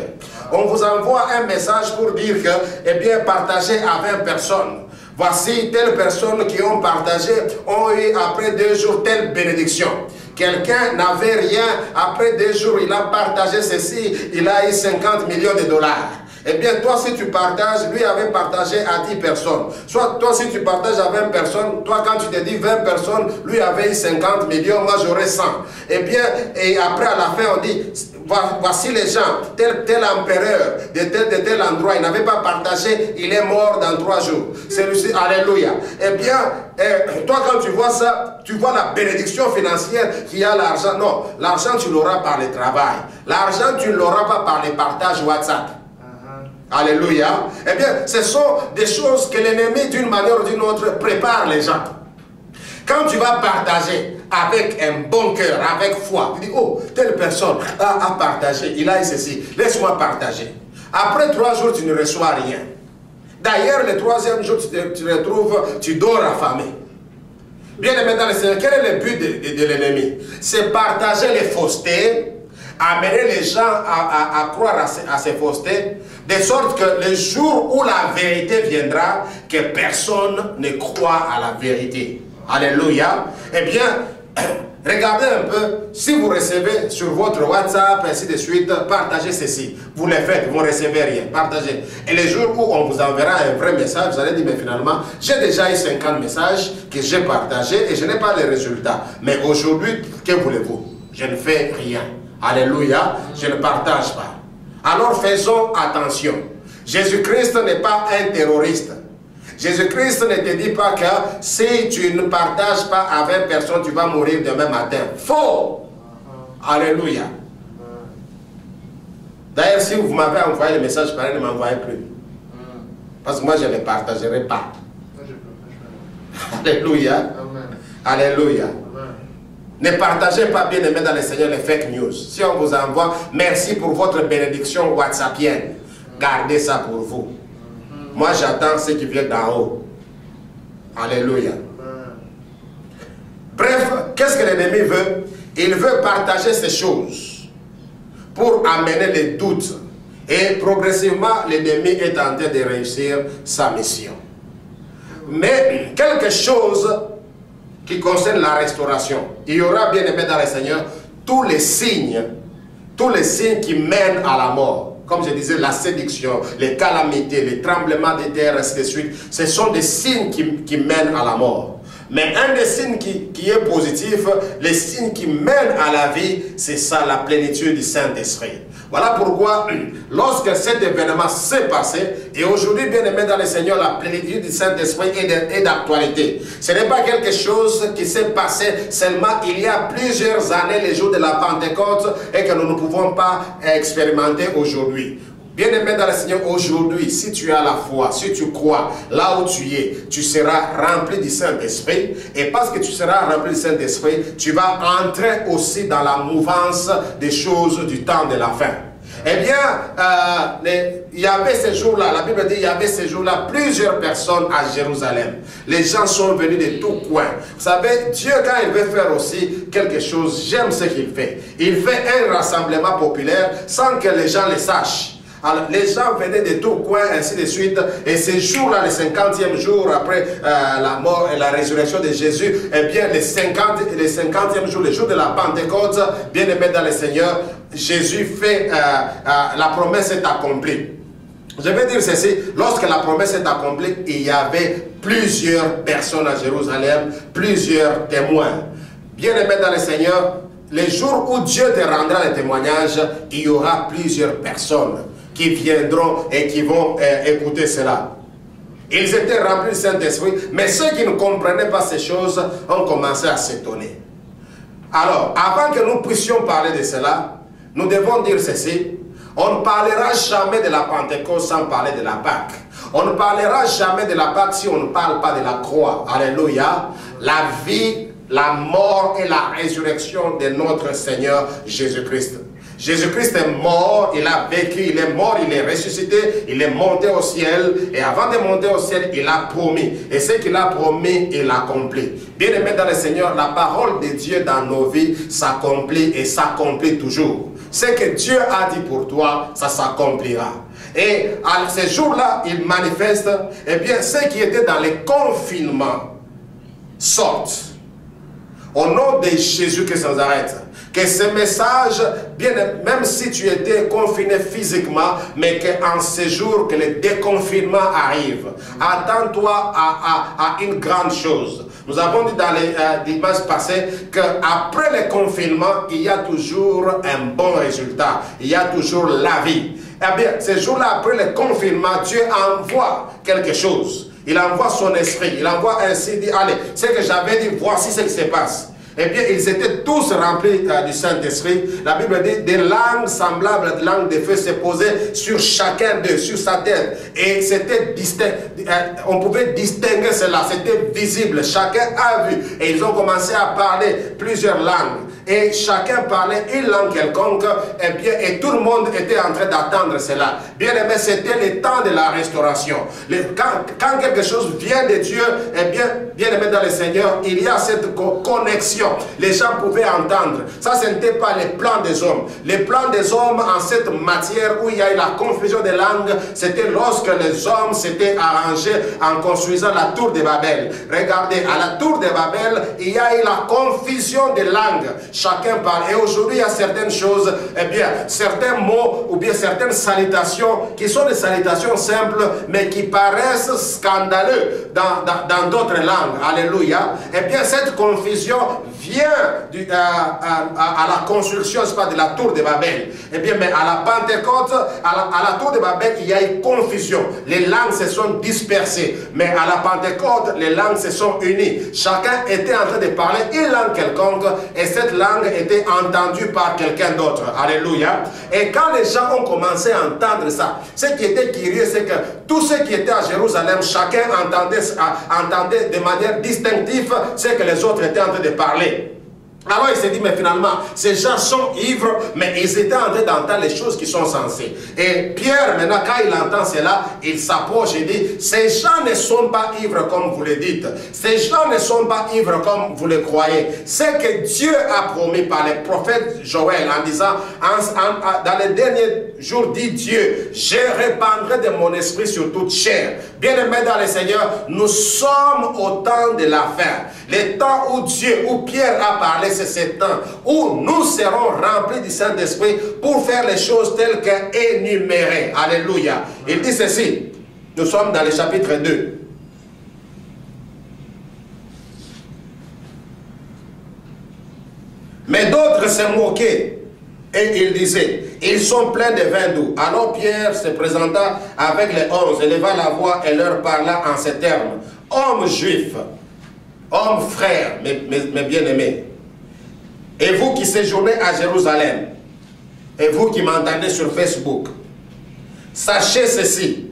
On vous envoie un message pour dire que, eh bien, partagez à 20 personnes. Voici telles personnes qui ont partagé, ont eu après deux jours telle bénédiction. Quelqu'un n'avait rien, après deux jours, il a partagé ceci, il a eu 50 millions de dollars. Eh bien, toi, si tu partages, lui avait partagé à 10 personnes. Soit toi, si tu partages à 20 personnes, toi, quand tu te dis 20 personnes, lui avait 50 millions, moi j'aurais 100. Eh bien, et après, à la fin, on dit, voici les gens, tel, tel empereur de tel, de tel endroit, il n'avait pas partagé, il est mort dans trois jours. Celui-ci, alléluia. Eh bien, eh, toi quand tu vois ça, tu vois la bénédiction financière qui a l'argent. Non, l'argent tu l'auras par le travail. L'argent tu ne l'auras pas par les partages WhatsApp. Alléluia. Eh bien, ce sont des choses que l'ennemi, d'une manière ou d'une autre, prépare les gens. Quand tu vas partager avec un bon cœur, avec foi, tu dis, oh, telle personne a, partagé, il a eu ceci, laisse-moi partager. Après trois jours, tu ne reçois rien. D'ailleurs, le troisième jour, tu te, retrouves, tu dors affamé. Bien aimé dans le Seigneur, quel est le but de, l'ennemi? C'est partager les faussetés, amener les gens à, croire à ces faussetés, de sorte que le jour où la vérité viendra, que personne ne croit à la vérité. Alléluia. Eh bien, *clears throat* regardez un peu, si vous recevez sur votre WhatsApp, ainsi de suite, partagez ceci. Vous le faites, vous ne recevez rien. Partagez. Et le jour où on vous enverra un vrai message, vous allez dire, mais finalement, j'ai déjà eu 50 messages que j'ai partagés et je n'ai pas les résultats. Mais aujourd'hui, que voulez-vous? Je ne fais rien. Alléluia. Je ne partage pas. Alors faisons attention. Jésus-Christ n'est pas un terroriste. Jésus-Christ ne te dit pas que si tu ne partages pas avec personne, tu vas mourir demain matin. Faux. Alléluia. D'ailleurs, si vous m'avez envoyé le message pareil, ne m'envoyez plus. Parce que moi, je ne partagerai pas. Alléluia. Alléluia. Ne partagez pas, bien aimé dans le Seigneur, les fake news. Si on vous envoie, merci pour votre bénédiction WhatsAppienne. Gardez ça pour vous. Moi, j'attends ce qui vient d'en haut. Alléluia. Bref, qu'est-ce que l'ennemi veut? Il veut partager ces choses pour amener les doutes. Et progressivement, l'ennemi est en train de réussir sa mission. Mais quelque chose qui concerne la restauration, il y aura bien aimé dans le Seigneur tous les signes, tous les signes qui mènent à la mort. Comme je disais, la séduction, les calamités, les tremblements de terre, ainsi de suite, ce sont des signes qui, qui mènent à la mort. Mais un des signes qui, qui, est positif, les signes qui mènent à la vie, c'est ça, la plénitude du Saint-Esprit. Voilà pourquoi, lorsque cet événement s'est passé, et aujourd'hui, bien aimé dans le Seigneur, la plénitude du Saint-Esprit est d'actualité. Ce n'est pas quelque chose qui s'est passé seulement il y a plusieurs années, les jours de la Pentecôte, et que nous ne pouvons pas expérimenter aujourd'hui. Bien-aimé dans le Seigneur, aujourd'hui, si tu as la foi, si tu crois, là où tu es, tu seras rempli du Saint-Esprit. Et parce que tu seras rempli du Saint-Esprit, tu vas entrer aussi dans la mouvance des choses du temps de la fin. Eh bien, euh, il y avait ces jours-là, la Bible dit, il y avait ces jours-là plusieurs personnes à Jérusalem. Les gens sont venus de tous coins. Vous savez, Dieu, quand il veut faire aussi quelque chose, j'aime ce qu'il fait. Il fait un rassemblement populaire sans que les gens le sachent. Alors, les gens venaient de tous coins, ainsi de suite. Et ce jour-là, le 50e jour après euh, la mort et la résurrection de Jésus, eh bien, les 50, les 50e jour, le jour de la Pentecôte, bien aimé dans le Seigneur, Jésus fait, euh, euh, la promesse est accomplie. Je vais dire ceci, lorsque la promesse est accomplie, il y avait plusieurs personnes à Jérusalem, plusieurs témoins. Bien aimé dans le Seigneur, les jours où Dieu te rendra le témoignage, il y aura plusieurs personnes qui viendront et qui vont euh, écouter cela. Ils étaient remplis du Saint-Esprit, mais ceux qui ne comprenaient pas ces choses ont commencé à s'étonner. Alors, avant que nous puissions parler de cela, nous devons dire ceci. On ne parlera jamais de la Pentecôte sans parler de la Pâque. On ne parlera jamais de la Pâque si on ne parle pas de la croix. Alléluia. La vie, la mort et la résurrection de notre Seigneur Jésus-Christ. Jésus-Christ est mort, il a vécu, il est mort, il est ressuscité, il est monté au ciel. Et avant de monter au ciel, il a promis. Et ce qu'il a promis, il accomplit. Bien aimé dans le Seigneur, la parole de Dieu dans nos vies s'accomplit et s'accomplit toujours. Ce que Dieu a dit pour toi, ça s'accomplira. Et à ce jour-là, il manifeste, eh bien, ceux qui étaient dans les confinements sortent. Au nom de Jésus que sans arrête. Que ce message, bien, même si tu étais confiné physiquement, mais qu'en ce jour, que le déconfinement arrive, attends-toi à, à, une grande chose. Nous avons dit dans les euh, dimanches passés qu'après le confinement, il y a toujours un bon résultat. Il y a toujours la vie. Eh bien, ce jour-là, après le confinement, Dieu envoie quelque chose. Il envoie son esprit. Il envoie ainsi, dit, allez, ce que j'avais dit, voici ce qui se passe. Eh bien, ils étaient tous remplis euh, du Saint-Esprit. La Bible dit, des langues semblables à des langues de feu se posaient sur chacun d'eux, sur sa tête. Et c'était distinct. Euh, on pouvait distinguer cela. C'était visible. Chacun a vu. Et ils ont commencé à parler plusieurs langues. Et chacun parlait une langue quelconque. Et eh bien, et tout le monde était en train d'attendre cela. Bien aimé, c'était le temps de la restauration. quand, quelque chose vient de Dieu, eh bien, bien aimé dans le Seigneur, il y a cette connexion les gens pouvaient entendre. Ça, ce n'était pas les plans des hommes. Les plans des hommes en cette matière où il y a eu la confusion des langues, c'était lorsque les hommes s'étaient arrangés en construisant la tour de Babel. Regardez, à la tour de Babel, il y a eu la confusion des langues. Chacun parle. Et aujourd'hui, il y a certaines choses, eh bien, certains mots ou bien certaines salutations qui sont des salutations simples, mais qui paraissent scandaleux dans d'autres dans, langues. Alléluia. Eh bien, cette confusion vient à, à, à, la construction pas, de la tour de Babel. Eh bien, mais à la Pentecôte, à la, à la tour de Babel, il y a une confusion. Les langues se sont dispersées. Mais à la Pentecôte, les langues se sont unies. Chacun était en train de parler une langue quelconque et cette langue était entendue par quelqu'un d'autre. Alléluia. Et quand les gens ont commencé à entendre ça, ce qui était curieux, c'est que tous ceux qui étaient à Jérusalem, chacun entendait, entendait de manière distinctive ce que les autres étaient en train de parler. Alors il s'est dit, mais finalement, ces gens sont ivres, mais ils étaient en train d'entendre les choses qui sont censées. Et Pierre, maintenant, quand il entend cela, il s'approche et dit, ces gens ne sont pas ivres comme vous le dites. Ces gens ne sont pas ivres comme vous le croyez. C'est que Dieu a promis par les prophètes Joël en disant, dans les derniers jours, dit Dieu, je répandrai de mon esprit sur toute chair. Bien-aimés dans le Seigneur, nous sommes au temps de la fin. Le temps où Dieu, où Pierre a parlé, c'est ce temps où nous serons remplis du Saint-Esprit pour faire les choses telles qu'énumérées. Alléluia. Il dit ceci. Nous sommes dans le chapitre 2. Mais d'autres se moquaient et ils disaient, ils sont pleins de vin doux. Alors Pierre se présenta avec les onze, éleva la voix et leur parla en ces termes. Hommes juifs, hommes frères, mes, bien-aimés, et vous qui séjournez à Jérusalem, et vous qui m'entendez sur Facebook, sachez ceci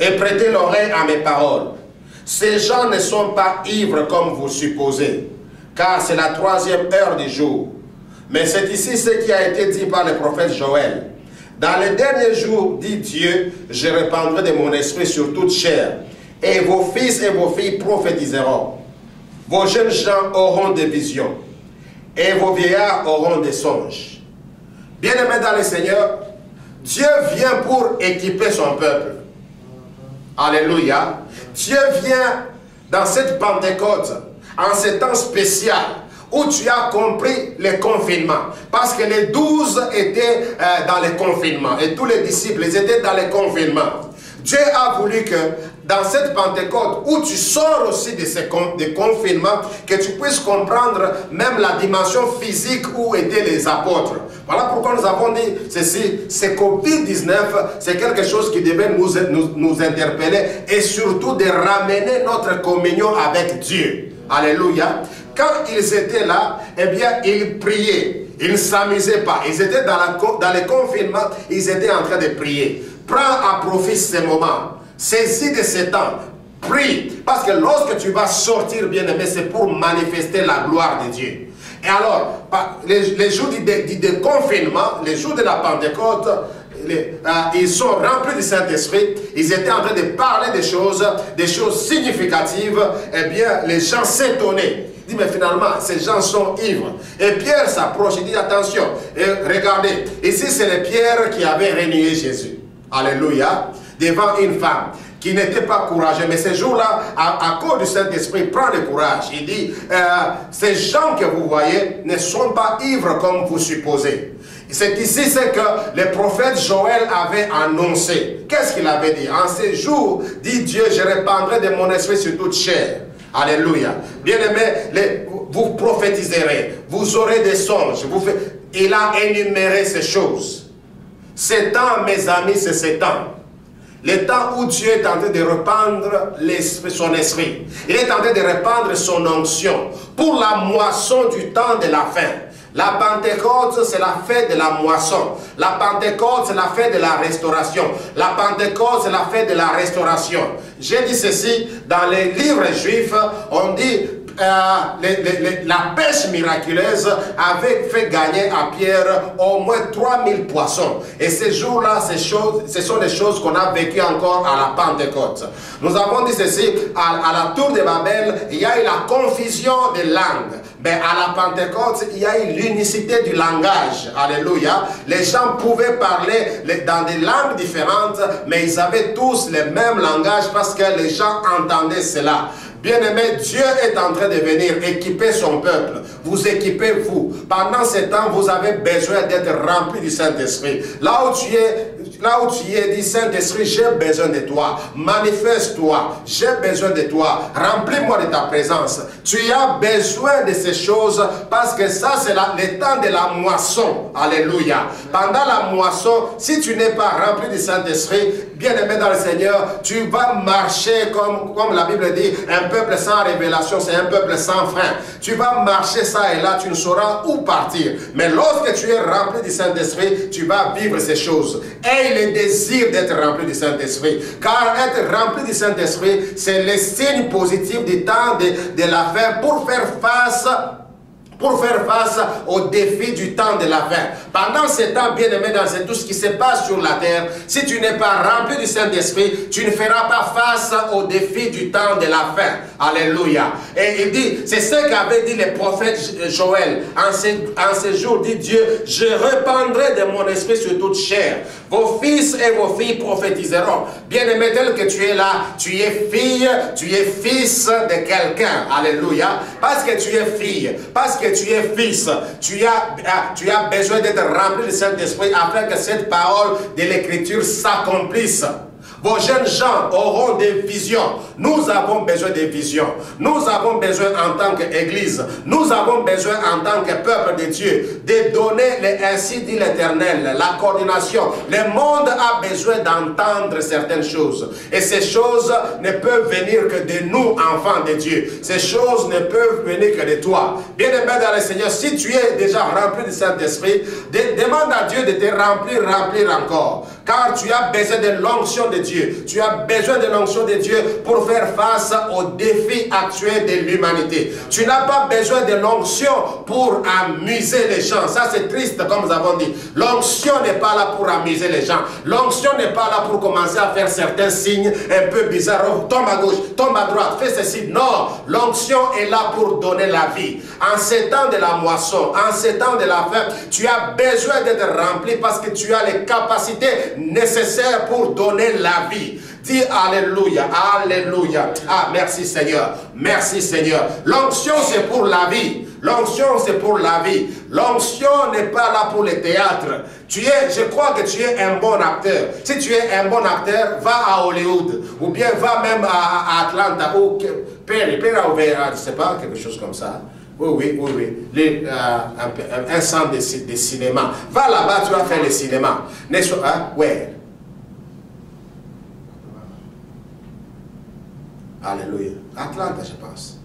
et prêtez l'oreille à mes paroles. Ces gens ne sont pas ivres comme vous supposez, car c'est la troisième heure du jour. Mais c'est ici ce qui a été dit par le prophète Joël. Dans les derniers jours, dit Dieu, je répandrai de mon esprit sur toute chair, et vos fils et vos filles prophétiseront. Vos jeunes gens auront des visions, et vos vieillards auront des songes. Bien-aimés dans le Seigneur, Dieu vient pour équiper son peuple. Alléluia. Dieu vient dans cette Pentecôte, en ce temps spécial, où tu as compris le confinement. Parce que les douze étaient euh, dans le confinement et tous les disciples étaient dans le confinement. Dieu a voulu que dans cette Pentecôte, où tu sors aussi de ces confinements, que tu puisses comprendre même la dimension physique où étaient les apôtres. Voilà pourquoi nous avons dit ceci, c'est Covid-19, c'est quelque chose qui devait nous, nous, nous interpeller et surtout de ramener notre communion avec Dieu. Alléluia. Quand ils étaient là, eh bien, ils priaient. Ils ne s'amusaient pas. Ils étaient dans, la, dans les confinements, ils étaient en train de prier. Prends à profit ces moments. Saisis de ces temps. Prie. Parce que lorsque tu vas sortir, bien aimé, c'est pour manifester la gloire de Dieu. Et alors, les, jours du, confinement, les jours de la Pentecôte, euh, ils sont remplis du Saint-Esprit, ils étaient en train de parler des choses, des choses significatives, eh bien, les gens s'étonnaient dit, mais finalement, ces gens sont ivres. Et Pierre s'approche et dit, attention, et regardez, ici c'est les pierres qui avaient renié Jésus. Alléluia. Devant une femme qui n'était pas courageuse. Mais ce jour-là, à, cause du Saint-Esprit, prend le courage. Il dit, euh, ces gens que vous voyez ne sont pas ivres comme vous supposez. C'est ici ce que le prophète Joël avait annoncé. Qu'est-ce qu'il avait dit? En ces jours, dit Dieu, je répandrai de mon esprit sur toute chair. Alléluia. Bien-aimés, vous prophétiserez, vous aurez des songes. Il a énuméré ces choses. C'est temps, mes amis, c'est ce temps. Le temps où Dieu est en train de répandre son esprit. Il est en train de répandre son onction pour la moisson du temps de la fin. La Pentecôte, c'est la fête de la moisson. La Pentecôte, c'est la fête de la restauration. La Pentecôte, c'est la fête de la restauration. J'ai dit ceci, dans les livres juifs, on dit euh, la pêche miraculeuse avait fait gagner à Pierre au moins 3000 poissons. Et ces jours-là, ce sont des choses qu'on a vécues encore à la Pentecôte. Nous avons dit ceci, à, à, la tour de Babel, il y a eu la confusion des langues. Mais à la Pentecôte, il y a eu l'unicité du langage. Alléluia. Les gens pouvaient parler dans des langues différentes, mais ils avaient tous le même langage parce que les gens entendaient cela. Bien-aimé, Dieu est en train de venir équiper son peuple. Vous équipez vous. Pendant ce temps, vous avez besoin d'être rempli du Saint-Esprit. Là où tu es, là où tu es, dit Saint-Esprit, j'ai besoin de toi. Manifeste-toi. J'ai besoin de toi. Remplis-moi de ta présence. Tu as besoin de ces choses parce que ça, c'est le temps de la moisson. Alléluia. Pendant la moisson, si tu n'es pas rempli du Saint-Esprit, bien-aimé dans le Seigneur, tu vas marcher comme, la Bible dit, un peuple sans révélation, c'est un peuple sans frein. Tu vas marcher ça et là, tu ne sauras où partir. Mais lorsque tu es rempli du Saint-Esprit, tu vas vivre ces choses. Et le désir d'être rempli du Saint-Esprit. Car être rempli du Saint-Esprit, c'est le signe positif du temps de, de la fin pour faire face pour faire face aux défis du temps de la fin. Pendant ce temps, bien aimé, dans tout ce qui se passe sur la terre, si tu n'es pas rempli du Saint-Esprit, tu ne feras pas face aux défis du temps de la fin. Alléluia. Et il dit, c'est ce qu'avait dit le prophète Joël. En ces, en ces jours, dit Dieu, je répandrai de mon esprit sur toute chair. Vos fils et vos filles prophétiseront. Bien aimé, tel que tu es là, tu es fille, tu es fils de quelqu'un. Alléluia. Parce que tu es fille, parce que tu es fils, tu as, ah, tu as besoin d'être rempli du Saint-Esprit afin que cette parole de l'Écriture s'accomplisse. Vos jeunes gens auront des visions. Nous avons besoin des visions. Nous avons besoin en tant qu'Église, nous avons besoin en tant que peuple de Dieu de donner, les, ainsi dit l'Éternel, la coordination. Le monde a besoin d'entendre certaines choses. Et ces choses ne peuvent venir que de nous, enfants de Dieu. Ces choses ne peuvent venir que de toi. Bien-aimé dans le Seigneur, si tu es déjà rempli du Saint-Esprit, demande à Dieu de te remplir, remplir encore. Car tu as besoin de l'onction de Dieu. Tu as besoin de l'onction de Dieu pour faire face aux défis actuels de l'humanité. Tu n'as pas besoin de l'onction pour amuser les gens. Ça, c'est triste, comme nous avons dit. L'onction n'est pas là pour amuser les gens. L'onction n'est pas là pour commencer à faire certains signes un peu bizarres. Oh, tombe à gauche, tombe à droite, fais ceci. Non, l'onction est là pour donner la vie. En ces temps de la moisson, en ces temps de la fin, tu as besoin d'être rempli parce que tu as les capacités nécessaire pour donner la vie. Dis Alléluia, Alléluia. Ah, merci Seigneur, merci Seigneur. L'onction c'est pour la vie. L'onction c'est pour la vie. L'onction n'est pas là pour le théâtre. Tu es, je crois que tu es un bon acteur. Si tu es un bon acteur, va à Hollywood ou bien va même à, Atlanta ou Perry, Perry a ouvert, je sais pas, quelque chose comme ça. Oui, oui, oui, oui. Les, euh, un, centre de, de, cinéma. Va là-bas, tu vas faire le cinéma. N'est-ce pas? Hein? Ouais. Alléluia. Atlanta, je pense.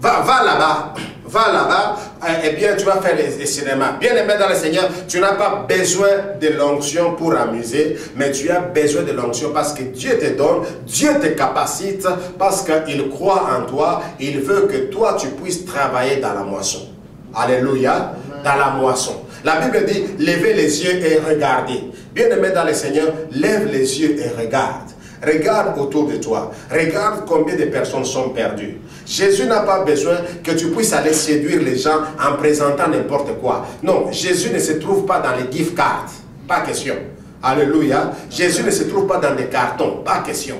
Va, va là-bas, va là-bas, et eh bien tu vas faire les, cinémas. Bien aimé dans le Seigneur, tu n'as pas besoin de l'onction pour amuser, mais tu as besoin de l'onction parce que Dieu te donne, Dieu te capacite, parce qu'il croit en toi, il veut que toi tu puisses travailler dans la moisson. Alléluia, dans la moisson. La Bible dit, levez les yeux et regardez. Bien aimé dans le Seigneur, lève les yeux et regarde. Regarde autour de toi. Regarde combien de personnes sont perdues. Jésus n'a pas besoin que tu puisses aller séduire les gens en présentant n'importe quoi. Non, Jésus ne se trouve pas dans les gift cards. Pas question. Alléluia. Jésus ne se trouve pas dans des cartons. Pas question.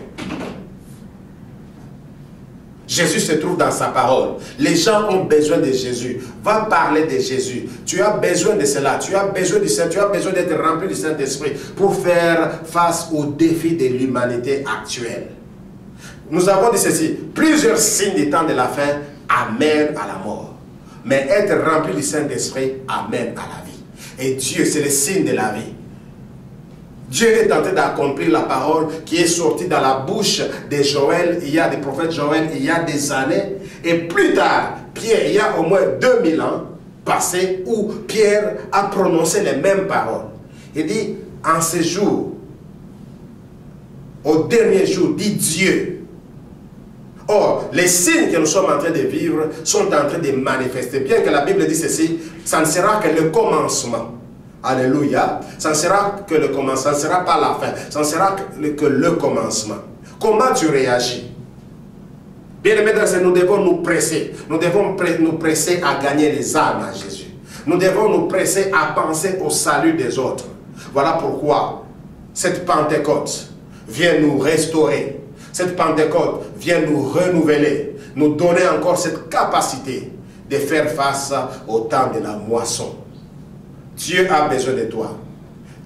Jésus se trouve dans sa parole. Les gens ont besoin de Jésus. Va parler de Jésus. Tu as besoin de cela. Tu as besoin du Saint. Tu as besoin d'être rempli du Saint-Esprit pour faire face aux défis de l'humanité actuelle. Nous avons dit ceci. Plusieurs signes du temps de la fin amènent à la mort. Mais être rempli du Saint-Esprit amène à la vie. Et Dieu, c'est le signe de la vie. Dieu est en train d'accomplir la parole qui est sortie dans la bouche de Joël, il y a des prophètes Joël, il y a des années. Et plus tard, Pierre, il y a au moins 2000 ans passés où Pierre a prononcé les mêmes paroles. Il dit, en ce jour, au dernier jour, dit Dieu. Or, les signes que nous sommes en train de vivre sont en train de manifester. Bien que la Bible dit ceci, ça ne sera que le commencement. Alléluia. Ça ne sera que le commencement, ça ne sera pas la fin, ça ne sera que le commencement. Comment tu réagis? Bien aimé, nous devons nous presser. Nous devons nous presser à gagner les âmes à Jésus. Nous devons nous presser à penser au salut des autres. Voilà pourquoi cette Pentecôte vient nous restaurer. Cette Pentecôte vient nous renouveler, nous donner encore cette capacité de faire face au temps de la moisson. Dieu a besoin de toi.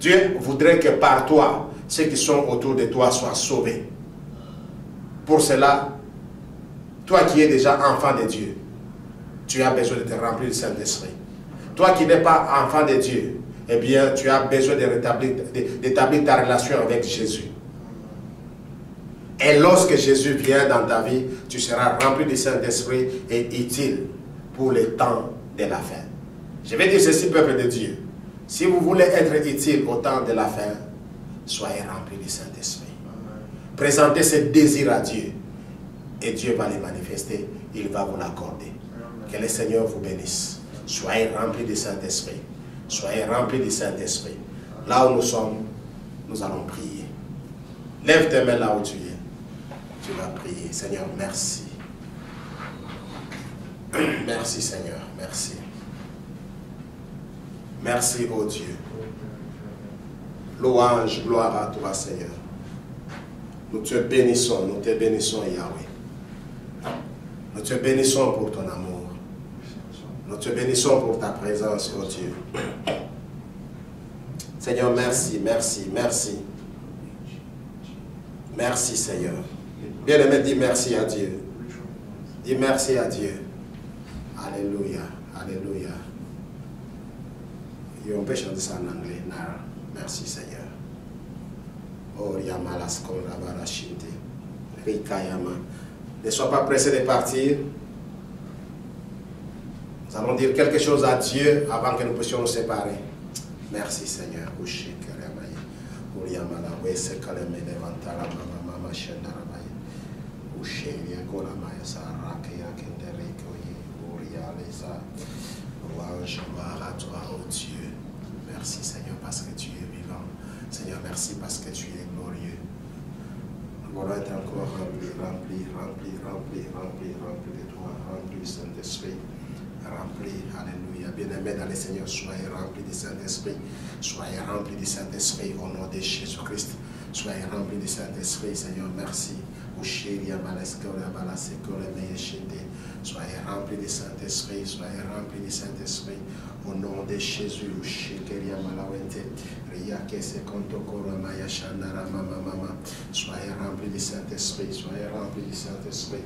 Dieu voudrait que par toi, ceux qui sont autour de toi soient sauvés. Pour cela, toi qui es déjà enfant de Dieu, tu as besoin de te remplir du Saint-Esprit. Toi qui n'es pas enfant de Dieu, eh bien, tu as besoin d'établir ta relation avec Jésus. Et lorsque Jésus vient dans ta vie, tu seras rempli du Saint-Esprit et utile pour le temps de la fin. Je vais dire ceci, peuple de Dieu. Si vous voulez être utile au temps de la fin, soyez remplis du Saint-Esprit. Présentez ce désir à Dieu. Et Dieu va les manifester. Il va vous l'accorder. Que le Seigneur vous bénisse. Soyez remplis du Saint-Esprit. Soyez remplis du Saint-Esprit. Là où nous sommes, nous allons prier. Lève tes mains là où tu es. Tu vas prier. Seigneur, merci. *clears throat* Merci Seigneur, merci. Merci, ô Dieu. Louange, gloire à toi Seigneur. Nous te bénissons, nous te bénissons Yahweh. Nous te bénissons pour ton amour. Nous te bénissons pour ta présence, ô Dieu. Seigneur, merci, merci, merci. Merci Seigneur. Bien-aimé, dis merci à Dieu. Dis merci à Dieu. Alléluia, Alléluia. Et on peut chanter ça en anglais. Merci Seigneur. Oh, Yamalas Konrabara Shinte. Rikayama. Ne sois pas pressé de partir. Nous allons dire quelque chose à Dieu avant que nous puissions nous séparer. Merci Seigneur. Ushi Keremaye. Uriamala Wese Kaleme Levantara Mama Mama Shendarabaye. Ushi Yakolamaya Sarake Yakendereke Urialesa. Louange, gloire à toi, oh Dieu. Merci Seigneur parce que tu es vivant. Seigneur, merci parce que tu es glorieux. Nous voulons être encore remplis, remplis, remplis, remplis, remplis, remplis de toi, remplis du Saint-Esprit. Remplis, Alléluia. Bien-aimés dans le Seigneur, soyez remplis du Saint-Esprit. Soyez remplis du Saint-Esprit au nom de Jésus-Christ. Soyez remplis du Saint-Esprit, Seigneur, merci. Soyez remplis du Saint-Esprit, soyez remplis du Saint-Esprit. Au nom de Jésus, Shekeria Malawente, Riake Sekonto Koromaya Shandara Mama Mama. Soyez remplis du Saint-Esprit, soyez remplis du Saint-Esprit.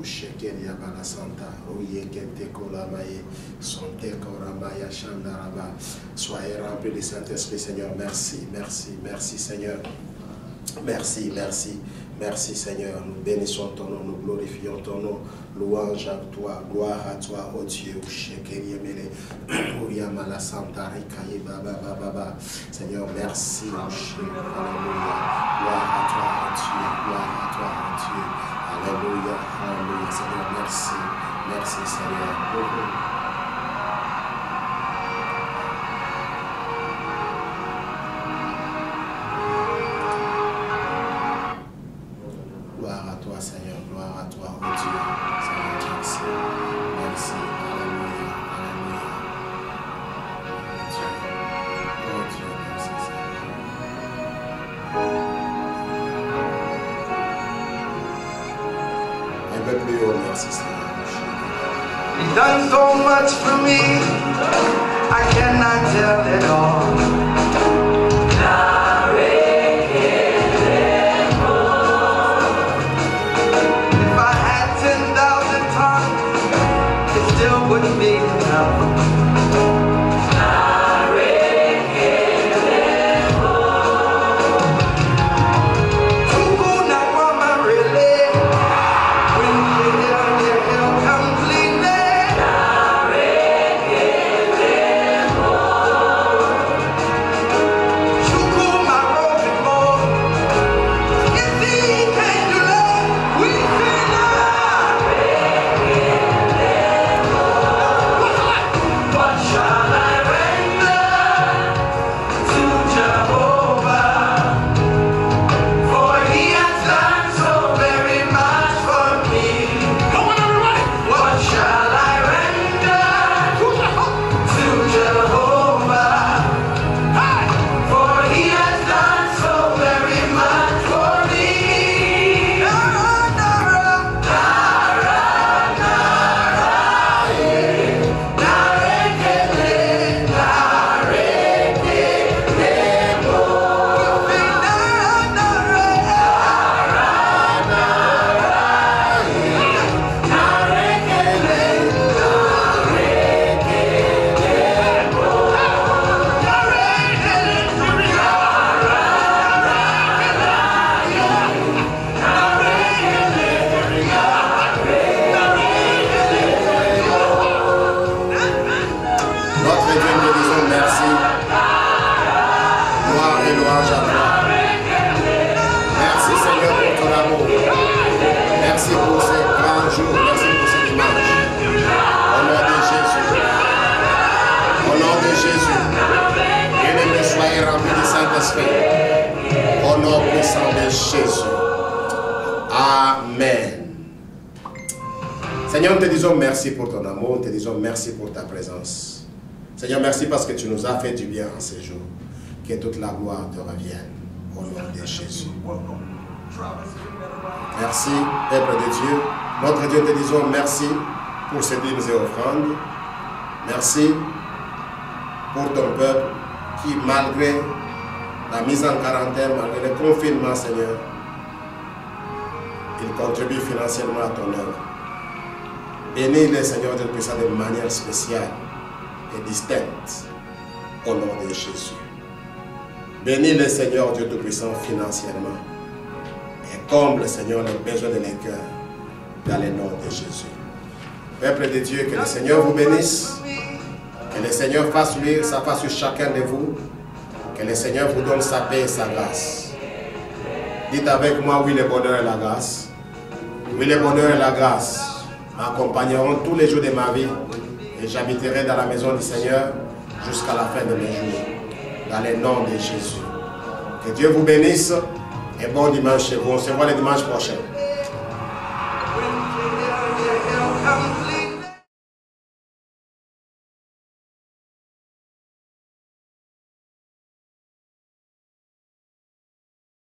Ushekeria Bala Santa, Oye Kente Kolamaye, Sonte Koramaya Shandaraba. Soyez remplis du Saint-Esprit, Seigneur. Merci, merci, merci, Seigneur. Merci, merci. Merci Seigneur, nous bénissons ton nom, nous glorifions ton nom. Louange à toi, gloire à toi, oh Dieu. Seigneur, merci. Alléluia. Gloire à toi, oh Dieu. Gloire à toi, oh Dieu. Alléluia. Alléluia. Seigneur, merci. Merci Seigneur. Que tu nous as fait du bien en ces jours. Que toute la gloire te revienne. Au nom de Jésus. Merci, Peuple de Dieu. Notre Dieu, te disons merci pour ces dîmes et offrandes. Merci pour ton peuple qui, malgré la mise en quarantaine, malgré le confinement, Seigneur, il contribue financièrement à ton œuvre. Bénis les Seigneur de puissant de manière spéciale et distincte au nom de Jésus. Bénis le Seigneur Dieu Tout-Puissant financièrement et comble, Seigneur, les besoins de les cœurs dans le nom de Jésus. Peuple de Dieu, que le Seigneur vous bénisse, que le Seigneur fasse lui sa face sur chacun de vous, que le Seigneur vous donne sa paix et sa grâce. Dites avec moi, oui, le bonheur et la grâce. Oui, le bonheur et la grâce m'accompagneront tous les jours de ma vie et j'habiterai dans la maison du Seigneur jusqu'à la fin de mes jours. Dans le nom de Jésus. Que Dieu vous bénisse et bon dimanche chez vous. On se voit le dimanche prochain.